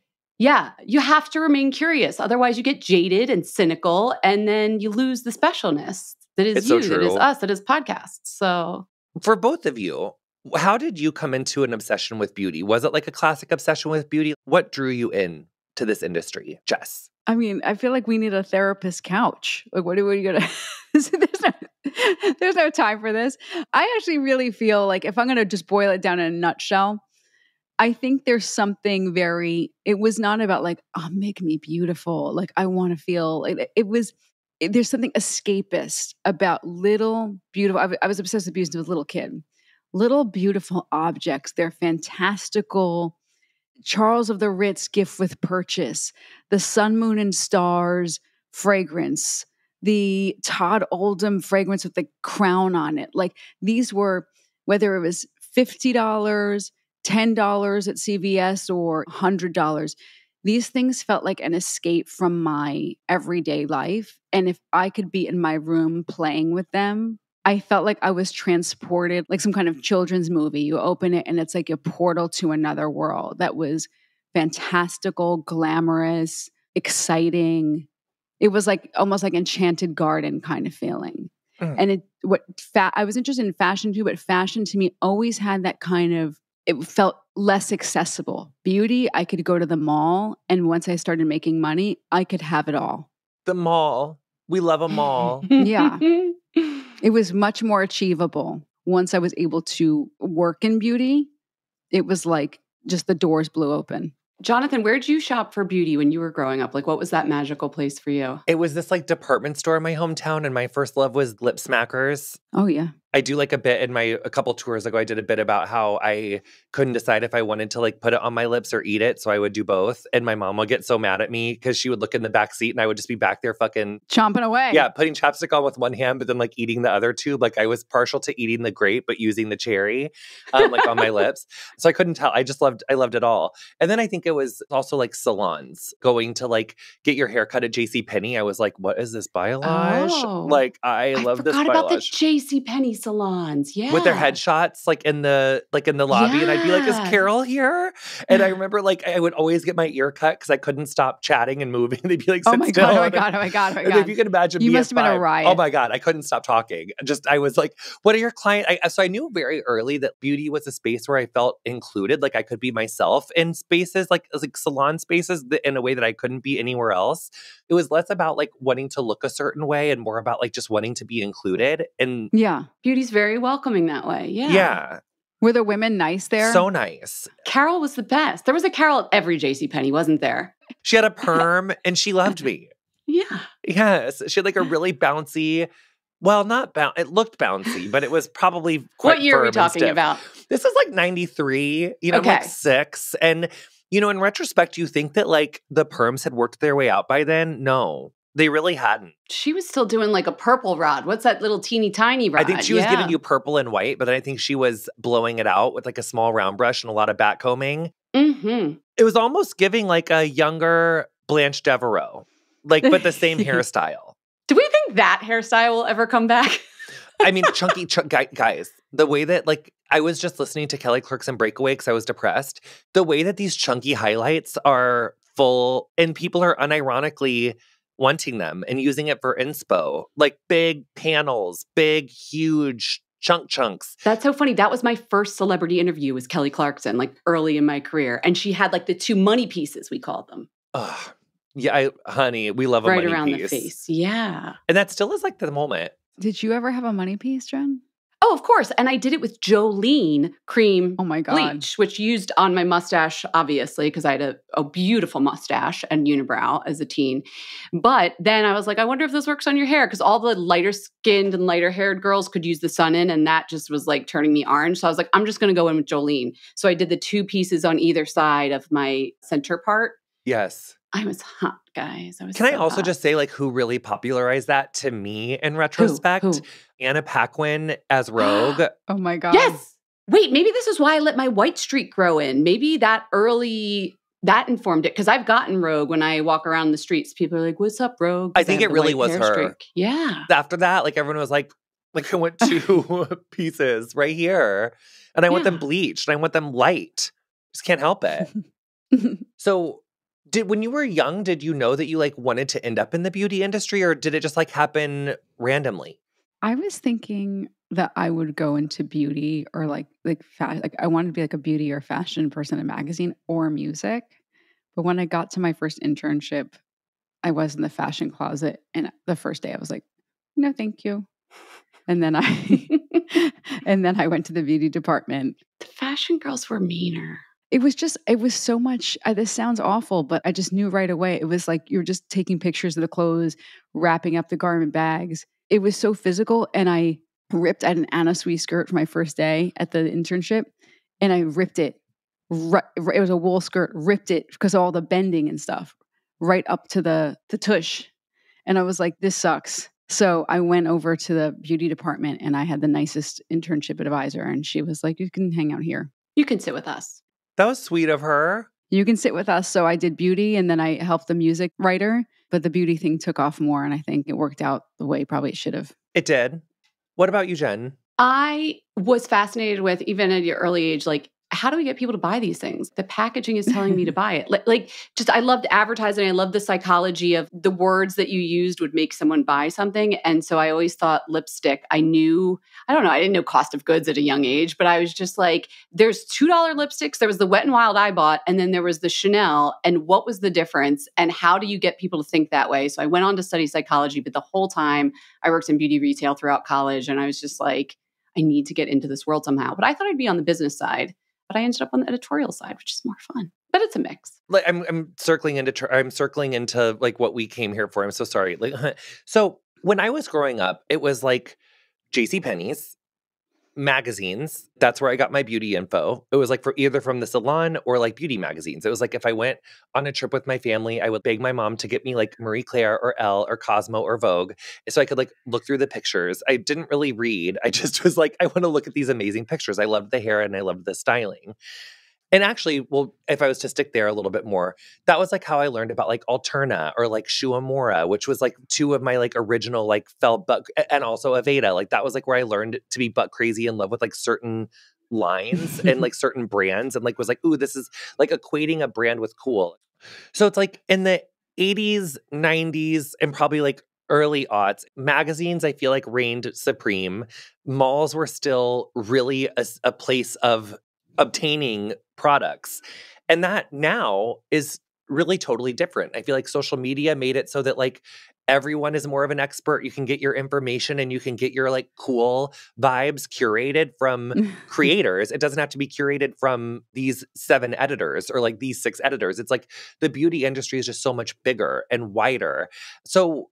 yeah, you have to remain curious. Otherwise, you get jaded and cynical and then you lose the specialness that is It's so you, that is us, that is podcasts. So, For both of you, how did you come into an obsession with beauty? Was it like a classic obsession with beauty? What drew you in to this industry, Jess? I mean, I feel like we need a therapist couch. Like, what are we gonna? there's no, there's no time for this. I actually really feel like if I'm gonna just boil it down in a nutshell, I think there's something very. It was not about like, oh, make me beautiful. Like I want to feel. Like, it was. It, there's something escapist about little beautiful. I, I was obsessed with beauty as a little kid. Little beautiful objects. They're fantastical Charles of the Ritz gift with purchase, the Sun, Moon, and Stars fragrance, the Todd Oldham fragrance with the crown on it. Like these were, whether it was $50, $10 at CVS or $100, these things felt like an escape from my everyday life. And if I could be in my room playing with them, I felt like I was transported like some kind of children's movie. You open it and it's like a portal to another world that was fantastical, glamorous, exciting. It was like almost like enchanted garden kind of feeling. Mm. And it what fa- I was interested in fashion too, but fashion to me always had that kind of it felt less accessible. Beauty, I could go to the mall and once I started making money, I could have it all. The mall. We love a mall. yeah. It was much more achievable once I was able to work in beauty. It was like just the doors blew open. Jonathan, where did you shop for beauty when you were growing up? Like, what was that magical place for you? It was this like department store in my hometown, and my first love was lip smackers. Oh, yeah. I do like a bit in my a couple tours ago. I did a bit about how I couldn't decide if I wanted to like put it on my lips or eat it, so I would do both. And my mom would get so mad at me because she would look in the back seat and I would just be back there fucking chomping away. Yeah, putting chapstick on with one hand, but then like eating the other tube. Like I was partial to eating the grape, but using the cherry, um, like on my lips. So I couldn't tell. I just loved. I loved it all. And then I think it was also like salons going to like get your hair cut at J.C. Penney. I was like, what is this biolage? Oh, like I, I love this. I forgot about the J.C. Penney salons. Yeah with their headshots like in the like in the lobby, yeah. and I'd be like, "Is Carol here?" And I mm. remember like I would always get my ear cut because I couldn't stop chatting and moving. They'd be like, "Oh my oh god! Oh my god! Oh my god! Oh my god!" if you can imagine, you must have been a oh riot. Oh my god! I couldn't stop talking. Just I was like, "What are your clients?" so I knew very early that beauty was a space where I felt included, like I could be myself in spaces like like salon spaces in a way that I couldn't be anywhere else. It was less about like wanting to look a certain way and more about like just wanting to be included. And yeah, beauty's very welcoming that way. Yeah. Yeah. Were the women nice there? So nice. Carol was the best. There was a Carol at every J.C. Penney, wasn't there? She had a perm and she loved me. Yeah. Yes. She had like a really bouncy, well, not bounce. It looked bouncy, but it was probably What year are we talking about? This is like 93, you know, okay. like six. And, you know, in retrospect, you think that like the perms had worked their way out by then? No. They really hadn't. She was still doing like a purple rod. What's that little teeny tiny rod? I think she was yeah. giving you purple and white, but then I think she was blowing it out with like a small round brush and a lot of back combing. Mm-hmm. It was almost giving like a younger Blanche Devereaux, like but the same hairstyle. Do we think that hairstyle will ever come back? I mean, chunky ch- guys, the way that like I was just listening to Kelly Clarkson Breakaway because I was depressed. The way that these chunky highlights are full and people are unironically wanting them and using it for inspo, like big panels, big, huge chunk chunks. That's so funny. That was my first celebrity interview with Kelly Clarkson, like early in my career. And she had like the two money pieces, we called them. Oh, yeah, I, honey, we love a right money around piece. the face. Yeah. And that still is like the moment. Did you ever have a money piece, Jen? Oh, of course. And I did it with Jolen cream oh my God. bleach, which used on my mustache, obviously, because I had a, a, beautiful mustache and unibrow as a teen. But then I was like, I wonder if this works on your hair because all the lighter skinned and lighter haired girls could use the Sun-In. And that just was like turning me orange. So I was like, I'm just going to go in with Jolen. So I did the two pieces on either side of my center part. Yes. I was hot, guys. I was. Can so I also hot. just say, like, who really popularized that to me in retrospect? Who? Who? Anna Paquin as Rogue. oh my god! Yes. Wait, maybe this is why I let my white streak grow in. Maybe that early that informed it because I've gotten Rogue when I walk around the streets. People are like, "What's up, Rogue?" I think I it really was her. Streak. Yeah. After that, like everyone was like, "Like I want two pieces right here, and I yeah. want them bleached, and I want them light." Just can't help it. so did when you were young, did you know that you like wanted to end up in the beauty industry or did it just like happen randomly? I was thinking that I would go into beauty or like like fa- like I wanted to be like a beauty or fashion person in magazine or music. But when I got to my first internship, I was in the fashion closet. And the first day I was like, no, thank you. And then I and then I went to the beauty department. The fashion girls were meaner. It was just it was so much uh, this sounds awful, but I just knew right away. It was like you were just taking pictures of the clothes, wrapping up the garment bags. It was so physical and I ripped at an Anna Sui skirt for my first day at the internship and I ripped it. Right, it was a wool skirt, ripped it because all the bending and stuff right up to the the tush. And I was like, this sucks. So I went over to the beauty department and I had the nicest internship advisor. And she was like, You can hang out here. You can sit with us. That was sweet of her. You can sit with us. So I did beauty and then I helped the music writer. But the beauty thing took off more. And I think it worked out the way probably it should have. It did. What about you, Jen? I was fascinated with, even at your early age, like how do we get people to buy these things? The packaging is telling me to buy it. Like, like, just I loved advertising. I love the psychology of the words that you used would make someone buy something. And so I always thought lipstick. I knew, I don't know, I didn't know cost of goods at a young age, but I was just like, there's $2 lipsticks. There was the Wet and Wild I bought, and then there was the Chanel. And what was the difference? And how do you get people to think that way? So I went on to study psychology, but the whole time I worked in beauty retail throughout college. And I was just like, I need to get into this world somehow. But I thought I'd be on the business side but I ended up on the editorial side, which is more fun. But it's a mix. Like I'm, I'm circling into, I'm circling into like what we came here for. I'm so sorry. Like, so when I was growing up, it was like J.C. Penney's, magazines. That's where I got my beauty info. It was like for either from the salon or like beauty magazines. It was like if I went on a trip with my family, I would beg my mom to get me like Marie Claire or Elle or Cosmo or Vogue so I could like look through the pictures. I didn't really read. I just was like, I want to look at these amazing pictures. I loved the hair and I loved the styling. And actually, well, if I was to stick there a little bit more, that was like how I learned about like Alterna or like Shu Uemura, which was like two of my like original like fell butt and also Aveda. Like that was like where I learned to be butt crazy in love with like certain lines and like certain brands and like was like, ooh, this is like equating a brand with cool. So it's like in the 80s, 90s, and probably like early aughts, magazines I feel like reigned supreme. Malls were still really a, a place of obtaining products. And that now is really totally different. I feel like social media made it so that like everyone is more of an expert. You can get your information and you can get your like cool vibes curated from creators. It doesn't have to be curated from these seven editors or like these six editors. It's like the beauty industry is just so much bigger and wider. So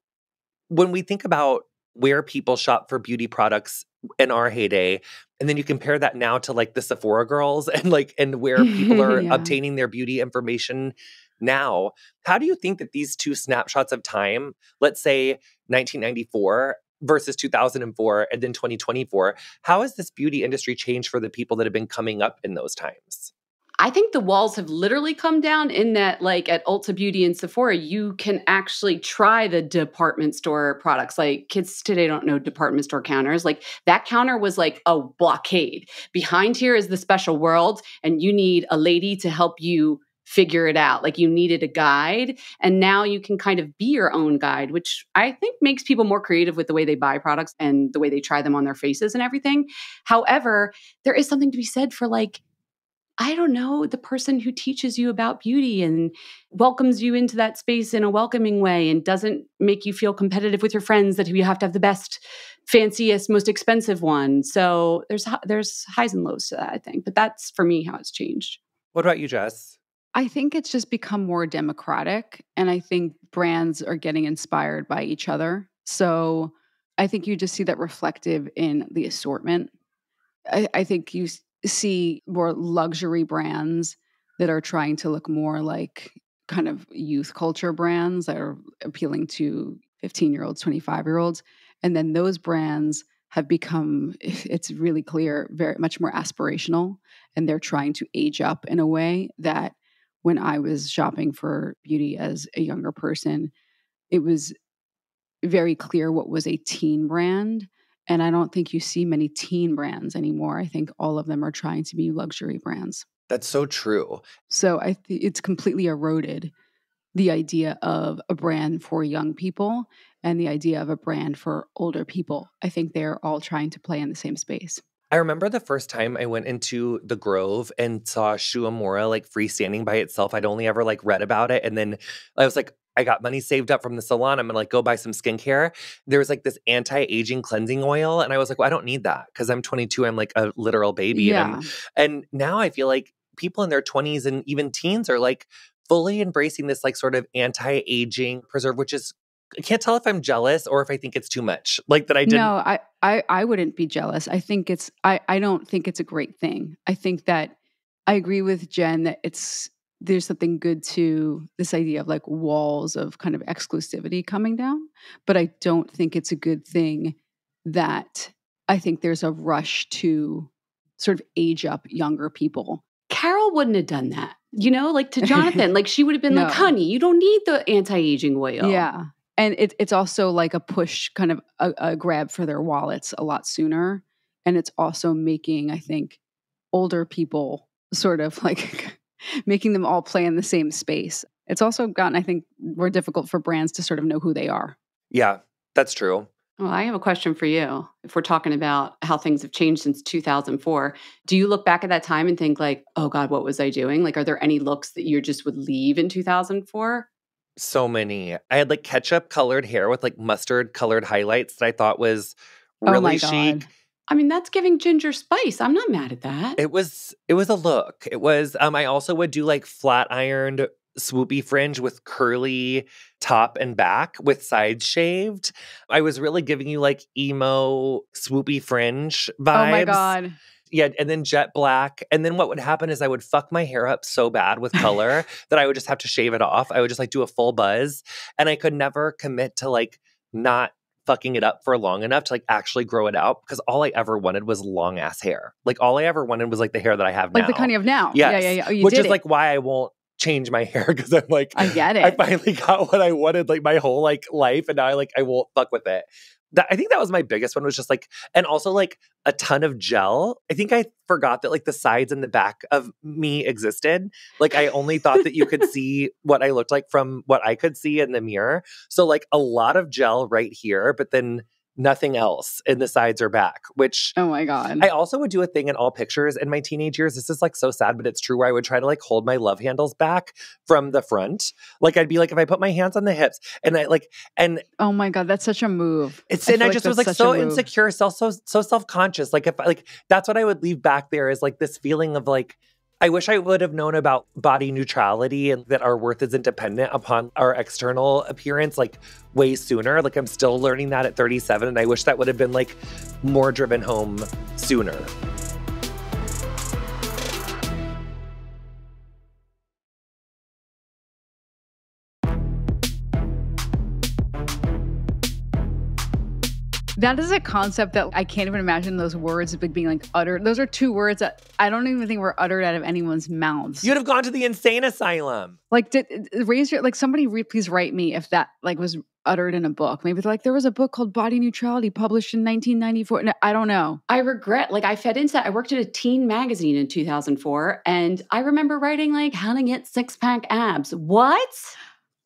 when we think about where people shop for beauty products in our heyday and then you compare that now to like the Sephora girls and like and where people are yeah. obtaining their beauty information now how do you think that these two snapshots of time let's say 1994 versus 2004 and then 2024 how has this beauty industry changed for the people that have been coming up in those times I think the walls have literally come down in that, like at Ulta Beauty and Sephora, you can actually try the department store products. Like kids today don't know department store counters. Like that counter was like a blockade. Behind here is the special world, and you need a lady to help you figure it out. Like you needed a guide. And now you can kind of be your own guide, which I think makes people more creative with the way they buy products and the way they try them on their faces and everything. However, there is something to be said for like, I don't know, the person who teaches you about beauty and welcomes you into that space in a welcoming way and doesn't make you feel competitive with your friends that you have to have the best, fanciest, most expensive one. So there's there's highs and lows to that, I think. But that's for me how it's changed. What about you, Jess? I think it's just become more democratic and I think brands are getting inspired by each other. So I think you just see that reflective in the assortment. I, I think you see more luxury brands that are trying to look more like kind of youth culture brands that are appealing to 15 year olds, 25 year olds. And then those brands have become, it's really clear, very much more aspirational. And they're trying to age up in a way that when I was shopping for beauty as a younger person, it was very clear what was a teen brand and I don't think you see many teen brands anymore. I think all of them are trying to be luxury brands. That's so true. So I th- it's completely eroded the idea of a brand for young people and the idea of a brand for older people. I think they're all trying to play in the same space. I remember the first time I went into the Grove and saw Shu Uemura like freestanding by itself. I'd only ever like read about it. And then I was like, I got money saved up from the salon. I'm gonna like go buy some skincare. There was like this anti-aging cleansing oil. And I was like, well, I don't need that because I'm 22. I'm like a literal baby. And, Yeah. I'm- and now I feel like people in their 20s and even teens are like fully embracing this like sort of anti-aging preserve, which is I can't tell if I'm jealous or if I think it's too much. Like that I didn't No, I, I I wouldn't be jealous. I think it's I I don't think it's a great thing. I think that I agree with Jen that it's there's something good to this idea of like walls of kind of exclusivity coming down, but I don't think it's a good thing that I think there's a rush to sort of age up younger people. Carol wouldn't have done that. You know, like to Jonathan, like she would have been No. like, honey, you don't need the anti aging oil. Yeah. And it, it's also like a push, kind of a, a grab for their wallets a lot sooner. And it's also making, I think, older people sort of like making them all play in the same space. It's also gotten, I think, more difficult for brands to sort of know who they are. Yeah, that's true. Well, I have a question for you. If we're talking about how things have changed since 2004, do you look back at that time and think like, "Oh God, what was I doing?" Like, are there any looks that you just would leave in 2004? So many. I had like ketchup colored hair with like mustard colored highlights that I thought was oh really my chic. God. I mean, that's giving ginger spice. I'm not mad at that. It was it was a look. It was um I also would do like flat ironed swoopy fringe with curly top and back with sides shaved. I was really giving you like emo swoopy fringe vibes. Oh my God. Yeah, and then jet black. And then what would happen is I would fuck my hair up so bad with color that I would just have to shave it off. I would just like do a full buzz. And I could never commit to like not fucking it up for long enough to like actually grow it out because all I ever wanted was long ass hair. Like all I ever wanted was like the hair that I have Like now. Like the kind you have now. Yes. Yeah, yeah, yeah. Oh, which is it. like why I won't change my hair because I'm like I get it. I finally got what I wanted like my whole like life and now I like I won't fuck with it. That I think that was my biggest one was just like and also like a ton of gel. I think I forgot that like the sides and the back of me existed. Like I only thought that you could see what I looked like from what I could see in the mirror. So like a lot of gel right here, but then nothing else in the sides or back, which oh my God. I also would do a thing in all pictures in my teenage years. This is like so sad, but it's true where I would try to like hold my love handles back from the front. Like I'd be like, if I put my hands on the hips and I like, and oh my God. That's such a move. it's, I and I just was like so insecure, so, so, so self-conscious. Like if I like, that's what I would leave back there is like this feeling of like, I wish I would have known about body neutrality and that our worth isn't dependent upon our external appearance like way sooner. Like I'm still learning that at 37 and I wish that would have been like more driven home sooner. That is a concept that I can't even imagine those words being like uttered. Those are two words that I don't even think were uttered out of anyone's mouths. You'd have gone to the insane asylum. like, did raise your like somebody re, please write me if that like was uttered in a book. Maybe like there was a book called Body Neutrality published in 1994. No, I don't know. I regret, like, I fed into that. I worked at a teen magazine in 2004, and I remember writing, like, how to get six pack abs. What?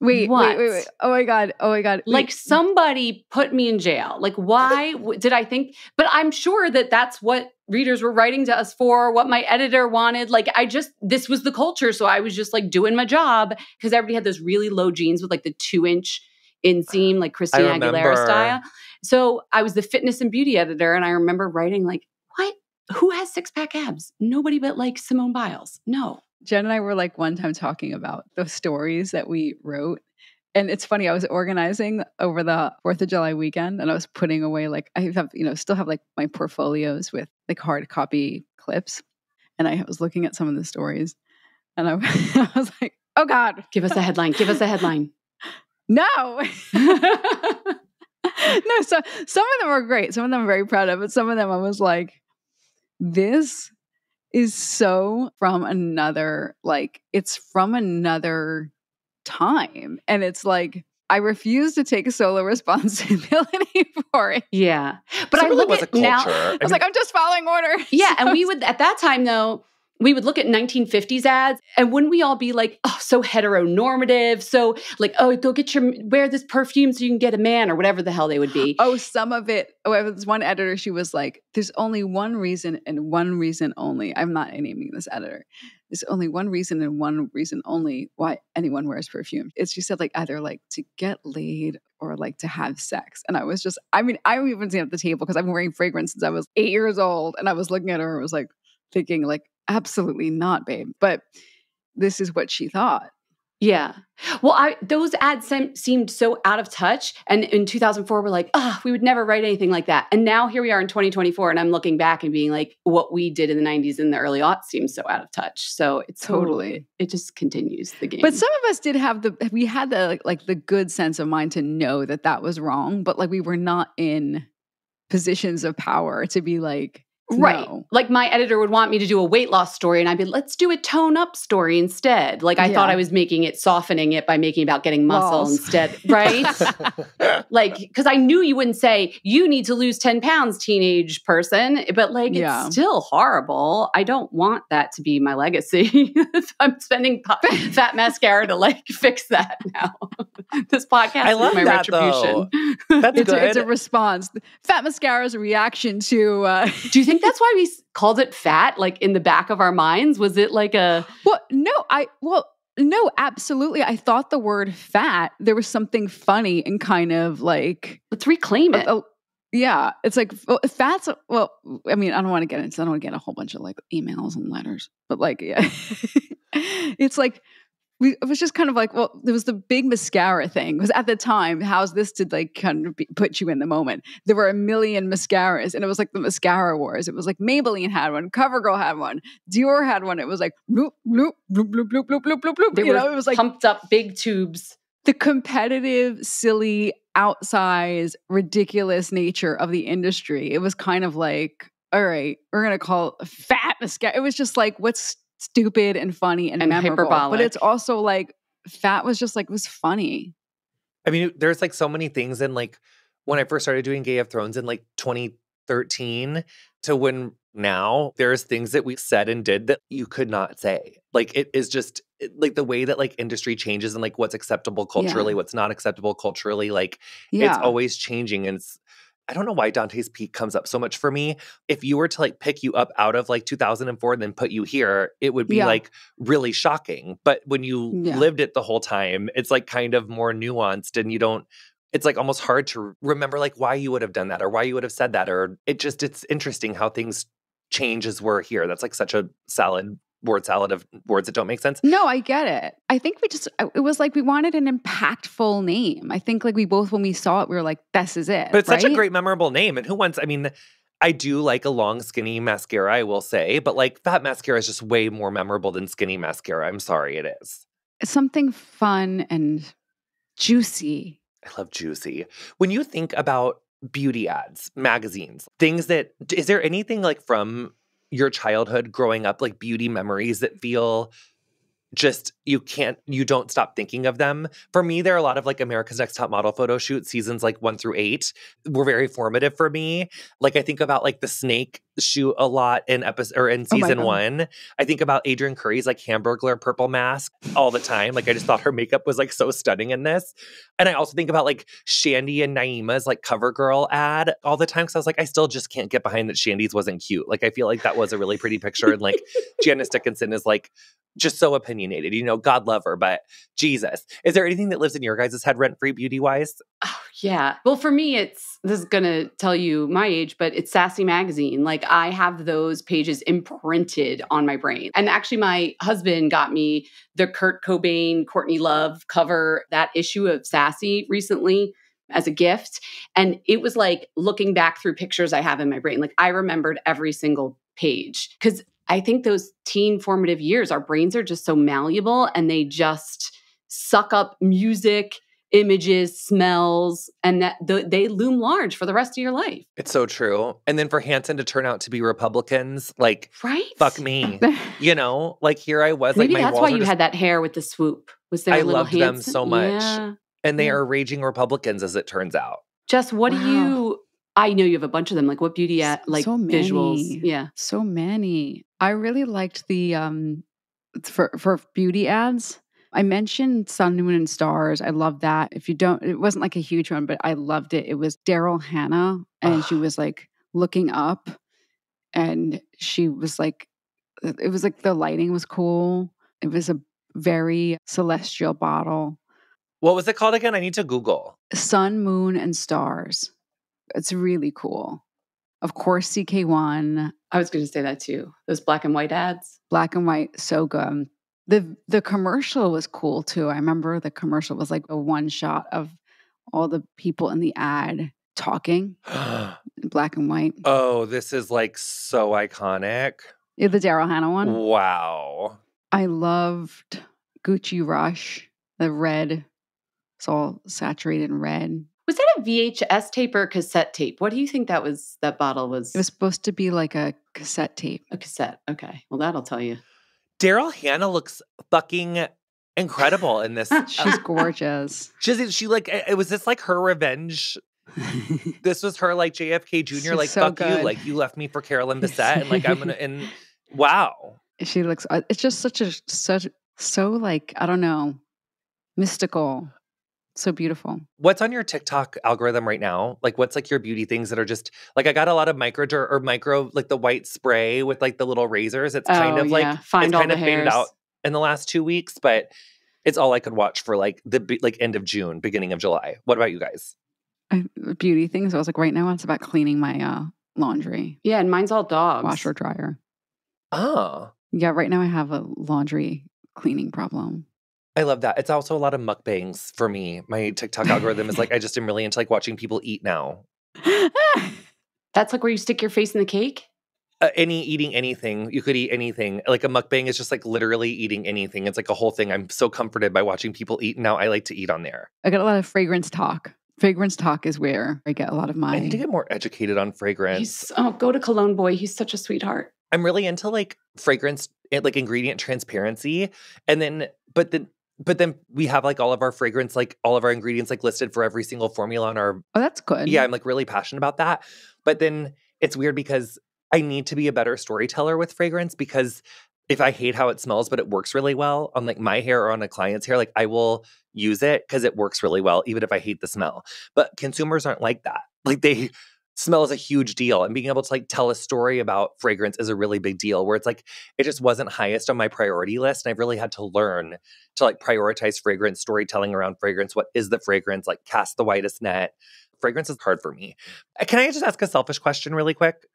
Wait, What? wait, wait, wait. Oh my god. Oh my god. Wait. Like, somebody put me in jail. Like, why did I think? But I'm sure that that's what readers were writing to us for, what my editor wanted. Like, I just, this was the culture. So I was just like doing my job because everybody had those really low jeans with like the two inch inseam, like Christina Aguilera style. So I was the fitness and beauty editor. And I remember writing, like, what? Who has six pack abs? Nobody but like Simone Biles. No. Jen and I were like one time talking about those stories that we wrote. And it's funny, I was organizing over the Fourth of July weekend and I was putting away like I have, you know, still have like my portfolios with like hard copy clips. And I was looking at some of the stories and I, I was like, oh God, Give us a headline. Give us a headline. no. no, so some of them are great. Some of them I'm very proud of, but some of them I was like, this is so from another, like, it's from another time. And it's like, I refuse to take a solo responsibility for it. yeah. But So I it really look was at a now. culture. I was like, I'm just following order. Yeah, and we would at that time though. We would look at 1950s ads and wouldn't we all be like, oh, so heteronormative, so like, oh, go get your wear this perfume so you can get a man or whatever the hell they would be. Oh, some of it. Oh, there was one editor. She was like, "There's only one reason and one reason only." I'm not naming this editor. There's only one reason and one reason only why anyone wears perfume. It's she said like either like to get laid or like to have sex. And I was just, I mean, I haven't even seen at the table because I've been wearing fragrance since I was eight years old, and I was looking at her and was like thinking like, absolutely not, babe. But this is what she thought. Yeah. Well, I those ads sem- seemed so out of touch. And in 2004, we're like, ah, oh, we would never write anything like that. And now here we are in 2024, and I'm looking back and being like, what we did in the 90s and the early aughts seems so out of touch. So it's totally, totally it just continues the game. But some of us did have the we had the like, like the good sense of mind to know that that was wrong, but like we were not in positions of power to be like Right. No. Like my editor would want me to do a weight loss story and I'd be, let's do a tone up story instead. Like I yeah. thought I was making it, softening it by making about getting muscle Walls. instead. Right. like, because I knew you wouldn't say, you need to lose 10 pounds, teenage person. But like, yeah. it's still horrible. I don't want that to be my legacy. I'm spending fat mascara to like fix that now. this podcast I love is my that, retribution. Though. That's it's, good. A, it's a response. Fat mascara is a reaction to. Uh, do you think think that's why we called it fat, like in the back of our minds? Was it like a. Well, no, I, well, no, absolutely. I thought the word fat, there was something funny and kind of like. Let's reclaim it. Uh, yeah. It's like, well, fat's, well, I mean, I don't want to get into, I don't want to get a whole bunch of like emails and letters, but like, yeah. it's like, we, it was just kind of like, well, there was the big mascara thing. Because at the time, how's this to like kind of be, put you in the moment? There were a million mascaras, and it was like the mascara wars. It was like Maybelline had one, CoverGirl had one, Dior had one. It was like bloop bloop bloop bloop bloop bloop bloop bloop bloop. They you know, it was like pumped up big tubes. The competitive, silly, outsize, ridiculous nature of the industry. It was kind of like, all right, we're gonna call fat mascara. It was just like, what's stupid and funny and, and memorable. Hyperbolic. But it's also like fat was just like was funny. I mean, there's like so many things and like when I first started doing Gay of Thrones in like 2013 to when now there's things that we said and did that you could not say. Like it is just like the way that like industry changes and like what's acceptable culturally, yeah. what's not acceptable culturally, like yeah. it's always changing and it's I don't know why Dante's Peak comes up so much for me. If you were to like pick you up out of like 2004 and then put you here, it would be yeah. like really shocking. But when you yeah. lived it the whole time, it's like kind of more nuanced and you don't it's like almost hard to remember like why you would have done that or why you would have said that or it just it's interesting how things change as we're here. That's like such a salad word salad of words that don't make sense. No, I get it. I think we just uh, it was like we wanted an impactful name. I think like we both when we saw it we were like this is it. But it's right? such a great memorable name and who wants I mean I do like a long skinny mascara, I will say, but like fat mascara is just way more memorable than skinny mascara. I'm sorry, it is. Something fun and juicy. I love juicy. When you think about beauty ads, magazines, things that is there anything like from your childhood growing up, like beauty memories that feel just you can't you don't stop thinking of them. For me there are a lot of like america's next top model photo shoot seasons like one through eight were very formative for me. Like i think about like the snake shoot a lot in episode or in oh season oh one. I think about adrianne curry's like hamburglar purple mask all the time. Like i just thought her makeup was like so stunning in this. And i also think about like Shandi and naima's like cover girl ad all the time because i was like i still just can't get behind that Shandi's wasn't cute. Like i feel like that was a really pretty picture and like janice dickinson is like just so opinionated. You know, God love her, but Jesus. Is there anything that lives in your guys' head rent free beauty wise? Oh, yeah. Well, for me, it's this is going to tell you my age, but it's Sassy Magazine. Like, I have those pages imprinted on my brain. And actually, my husband got me the Kurt Cobain, Courtney Love cover, that issue of Sassy recently as a gift. And it was like looking back through pictures I have in my brain. Like, I remembered every single page because I think those teen formative years, our brains are just so malleable and they just suck up music, images, smells, and that they loom large for the rest of your life. It's so true. And then for Hanson to turn out to be Republicans, like, right? Fuck me. you know, like here I was. Maybe like, that's why you just, had that hair with the swoop. Was there? I loved Hanson? them so much, yeah. and they yeah. are raging Republicans, as it turns out. Just what wow. do you? I know you have a bunch of them. Like what beauty at like so visuals? many. Yeah. So many. I really liked the um for for beauty ads. I mentioned Sun, Moon, and Stars. I love that. If you don't, it wasn't like a huge one, but I loved it. It was Daryl Hannah, and she was like looking up, and she was like, it was like the lighting was cool. It was a very celestial bottle. What was it called again? I need to Google. Sun, Moon, and Stars. It's really cool. Of course, CK1, I was going to say that too. Those black and white ads. black and white, so good. The the commercial was cool too. I remember the commercial was like a one shot of all the people in the ad talking black and white. oh, this is like so iconic. Yeah, the Daryl Hannah one. Wow. I loved Gucci Rush, the red. It's all saturated in red. Was that a VHS tape or cassette tape? What do you think that was? That bottle was, It was supposed to be like a cassette tape. a cassette. Okay. Well, that'll tell you. Daryl Hannah looks fucking incredible in this. She's gorgeous. She's she like it was this like her revenge. This was her like JFK Jr. She's like so fuck you, like you left me for Carolyn Bessette, and like I'm gonna and wow. she looks uh, it's just such a such so like i don't know mystical so beautiful What's on your TikTok algorithm right now? Like what's like your beauty things that are just like I got a lot of micro or micro like the white spray with like the little razors. It's kind Oh, of like yeah. Find it's kind of faded out in the last two weeks, but it's all I could watch for like the like end of June, beginning of July. What about you guys? I, beauty things i was like right now it's about cleaning my uh laundry Yeah, and mine's all dogs. washer dryer Oh, yeah right now i have a laundry cleaning problem I love that. It's also a lot of mukbangs for me. My TikTok algorithm is like I just am really into like watching people eat now. That's like where you stick your face in the cake. Uh, any eating anything, you could eat anything. Like a mukbang is just like literally eating anything. It's like a whole thing. I'm so comforted by watching people eat. Now I like to eat on there. i got a lot of fragrance talk fragrance talk is where i get a lot of my I need to get more educated on fragrance. He's oh, go to Cologne Boy. He's such a sweetheart. I'm really into like fragrance, eh, like ingredient transparency, and then but then but then we have like all of our fragrance, like all of our ingredients, like listed for every single formula on our. oh that's good Yeah, I'm like really passionate about that. But then it's weird because I need to be a better storyteller with fragrance because if I hate how it smells, but it works really well on like my hair or on a client's hair, like I will use it because it works really well, even if I hate the smell. But consumers aren't like that. Like they smell is a huge deal. And being able to like tell a story about fragrance is a really big deal where it's like it just wasn't highest on my priority list. And I've really had to learn to like prioritize fragrance, storytelling around fragrance. What is the fragrance? Like cast the widest net. Fragrance is hard for me. Can I just ask a selfish question really quick?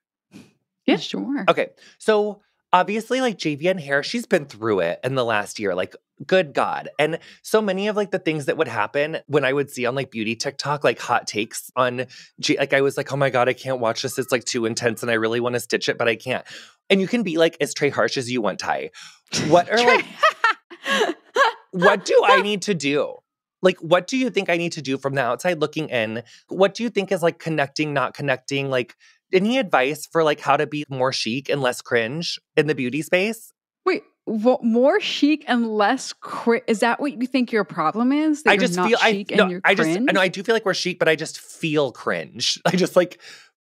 Yeah. sure Okay. So obviously, like JVN Hair, she's been through it in the last year. Like, good God. And so many of like the things that would happen when I would see on like beauty TikTok, like hot takes on G, like I was like, oh my God, I can't watch this. It's like too intense and I really want to stitch it, but I can't. And you can be like as Trey harsh as you want, Ty. What are like, what do I need to do? Like, what do you think I need to do from the outside looking in? What do you think is like connecting, not connecting? Like, any advice for like how to be more chic and less cringe in the beauty space? wait what, more chic and less cri- is that what you think your problem is that I you're just not feel I chic and no, you're I just cringe? no, I do feel like we're chic, but I just feel cringe. I just like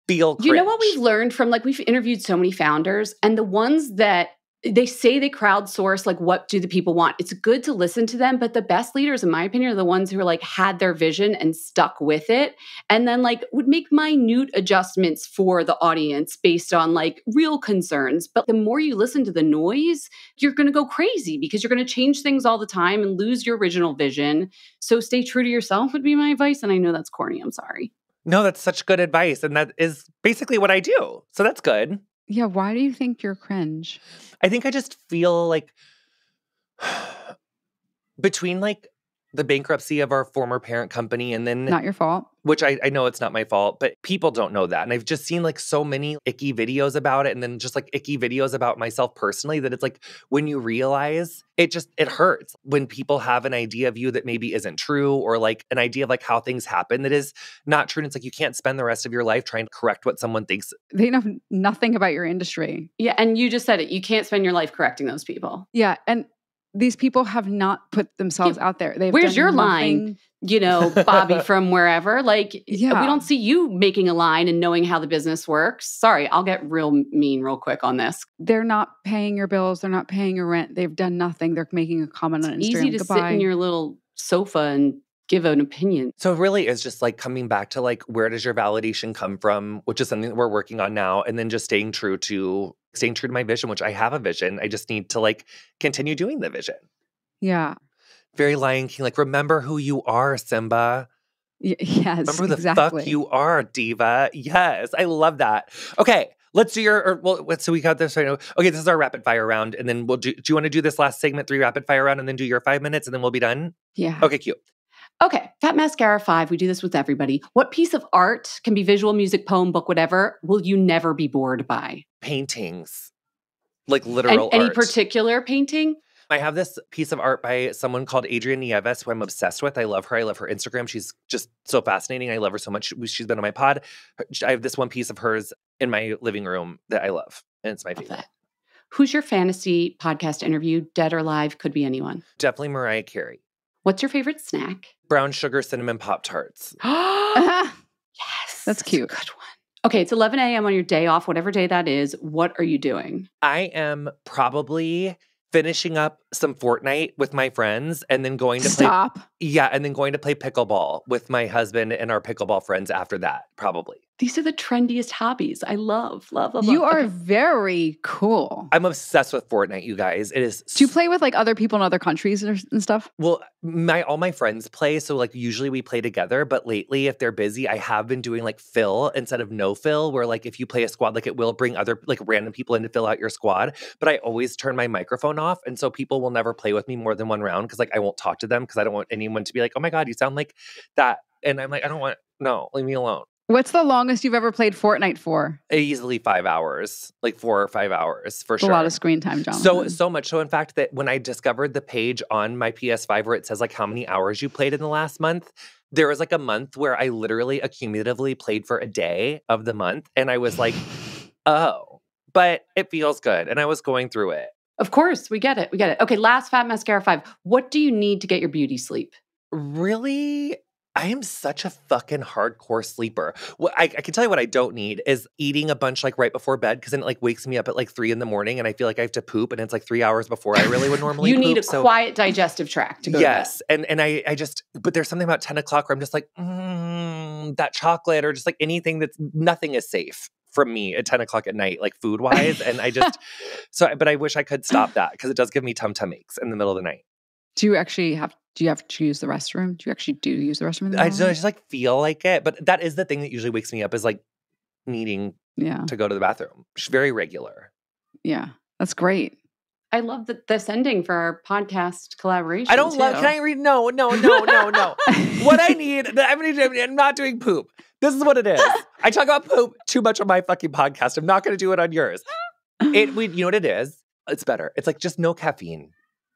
feel cringe. You know what we've learned from like we've interviewed so many founders, and the ones that they say they crowdsource, like what do the people want? It's good to listen to them, but the best leaders, in my opinion, are the ones who are like had their vision and stuck with it, and then like would make minute adjustments for the audience based on like real concerns. But the more you listen to the noise, you're going to go crazy because you're going to change things all the time and lose your original vision. So stay true to yourself would be my advice. And I know that's corny. I'm sorry. No, that's such good advice. And that is basically what I do. So that's good. Yeah why do you think you're cringe? I think I just feel like between like the bankruptcy of our former parent company and then not your fault which I, I know it's not my fault, but people don't know that. And I've just seen like so many icky videos about it and then just like icky videos about myself personally that it's like when you realize it just it hurts when people have an idea of you that maybe isn't true or like an idea of like how things happen that is not true. And it's like you can't spend the rest of your life trying to correct what someone thinks. they know nothing about your industry Yeah. And you just said it. You can't spend your life correcting those people. Yeah, and these people have not put themselves out there. They've Where's your line? You know, Bobby from wherever. Like, Yeah. we don't see you making a line and knowing how the business works. Sorry, I'll get real mean real quick on this. They're not paying your bills. They're not paying your rent. They've done nothing. They're making a comment on Instagram. Easy to sit Goodbye. in your little sofa and give an opinion. So it really is just like coming back to like where does your validation come from, which is something that we're working on now, and then just staying true to staying true to my vision, which I have a vision. I just need to like continue doing the vision. yeah. Very Lion King, like remember who you are, Simba. Y- yes. Remember who the exactly. fuck you are, diva. Yes, I love that. Okay, let's do your. Or, well, what- so we got this right now. Okay, this is our rapid fire round, and then we'll do. Do you want to do this last segment, three rapid fire round, and then do your five minutes, and then we'll be done? Yeah. Okay, cute. Okay, Fat Mascara 5, we do this with everybody. What piece of art, can be visual, music, poem, book, whatever, will you never be bored by? Paintings, like An- literal any art. particular painting? I have this piece of art by someone called Adrienne Nieves, who I'm obsessed with. I love her. I love her Instagram. She's just so fascinating. I love her so much. She- She's been on my pod. I have this one piece of hers in my living room that I love, and it's my Love favorite. that. Who's your fantasy podcast interview? Dead or live? Could be anyone. Definitely Mariah Carey. What's your favorite snack? Brown sugar cinnamon pop tarts. yes. That's a cute. good one. Okay, it's 11 a.m. on your day off, whatever day that is. What are you doing? I am probably finishing up some Fortnite with my friends and then going to play Stop. yeah, and then going to play pickleball with my husband and our pickleball friends after that, probably. These are the trendiest hobbies. I love, love, love. You love. are Okay. very cool. I'm obsessed with Fortnite, you guys. It is Do you play with like other people in other countries and stuff? Well, my all my friends play, so like usually we play together. But lately, if they're busy, I have been doing like fill instead of no fill, where like if you play a squad, like it will bring other like random people in to fill out your squad. But I always turn my microphone off, and so people will never play with me more than one round because like I won't talk to them because I don't want anyone to be like, "Oh my god, you sound like that," and I'm like, I don't want no, leave me alone. What's the longest you've ever played Fortnite for? Easily five hours, like four or five hours for It's sure. A lot of screen time, John. So so much so in fact that when I discovered the page on my PS5 where it says like how many hours you played in the last month, there was like a month where I literally accumulatively played for a day of the month and I was like, "Oh, but it feels good." And I was going through it. Of course, we get it. We get it. Okay, last Fat Mascara 5. What do you need to get your beauty sleep? Really I am such a fucking hardcore sleeper. What I, I can tell you what I don't need is eating a bunch like right before bed because then it like wakes me up at like three in the morning and I feel like I have to poop and it's like three hours before I really would normally you poop. need a so- quiet digestive tract to go yes and and i i just but there's something about 10 o'clock where i'm just like mm, that chocolate or just like anything that's nothing is safe from me at 10 o'clock at night like food wise and i just so but i wish i could stop that because it does give me tum tum aches in the middle of the night do you actually have? Do you have to use the restroom? Do you actually do use the restroom? In the I just, I just like feel like it but that is the thing that usually wakes me up is like needing yeah, to go to the bathroom It's very regular yeah, that's great. I love the, this ending for our podcast collaboration. i don't love can i read no no no no no what I need, I'm, gonna I'm not doing poop. This is what it is. I talk about poop too much on my fucking podcast. I'm not going to do it on yours. It, we, you know what it is? It's better. It's like just no caffeine.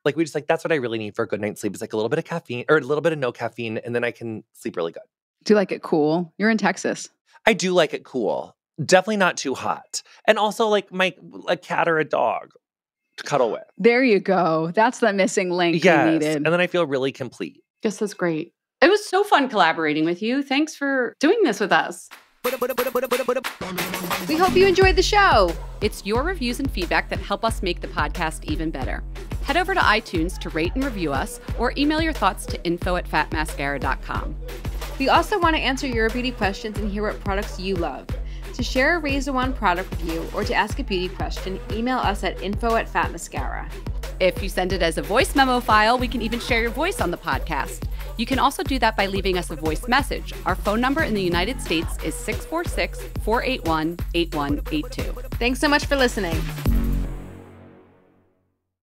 Like we just like that's what I really need for a good night's sleep. Is like a little bit of caffeine or a little bit of no caffeine, and then I can sleep really good. do you like it cool? You're in Texas. I do like it cool. Definitely not too hot, and also like my a cat or a dog to cuddle with. There you go. That's the missing link Yes, you and then I feel really complete. This is great. It was so fun collaborating with you. Thanks for doing this with us. we hope you enjoyed the show. It's your reviews and feedback that help us make the podcast even better. Head over to iTunes to rate and review us or email your thoughts to info at fatmascara.com. We also want to answer your beauty questions and hear what products you love. To share a Raise A Wand product review or to ask a beauty question, email us at info at Fat Mascara. If you send it as a voice memo file, we can even share your voice on the podcast. You can also do that by leaving us a voice message. Our phone number in the United States is 646 481 8182. Thanks so much for listening.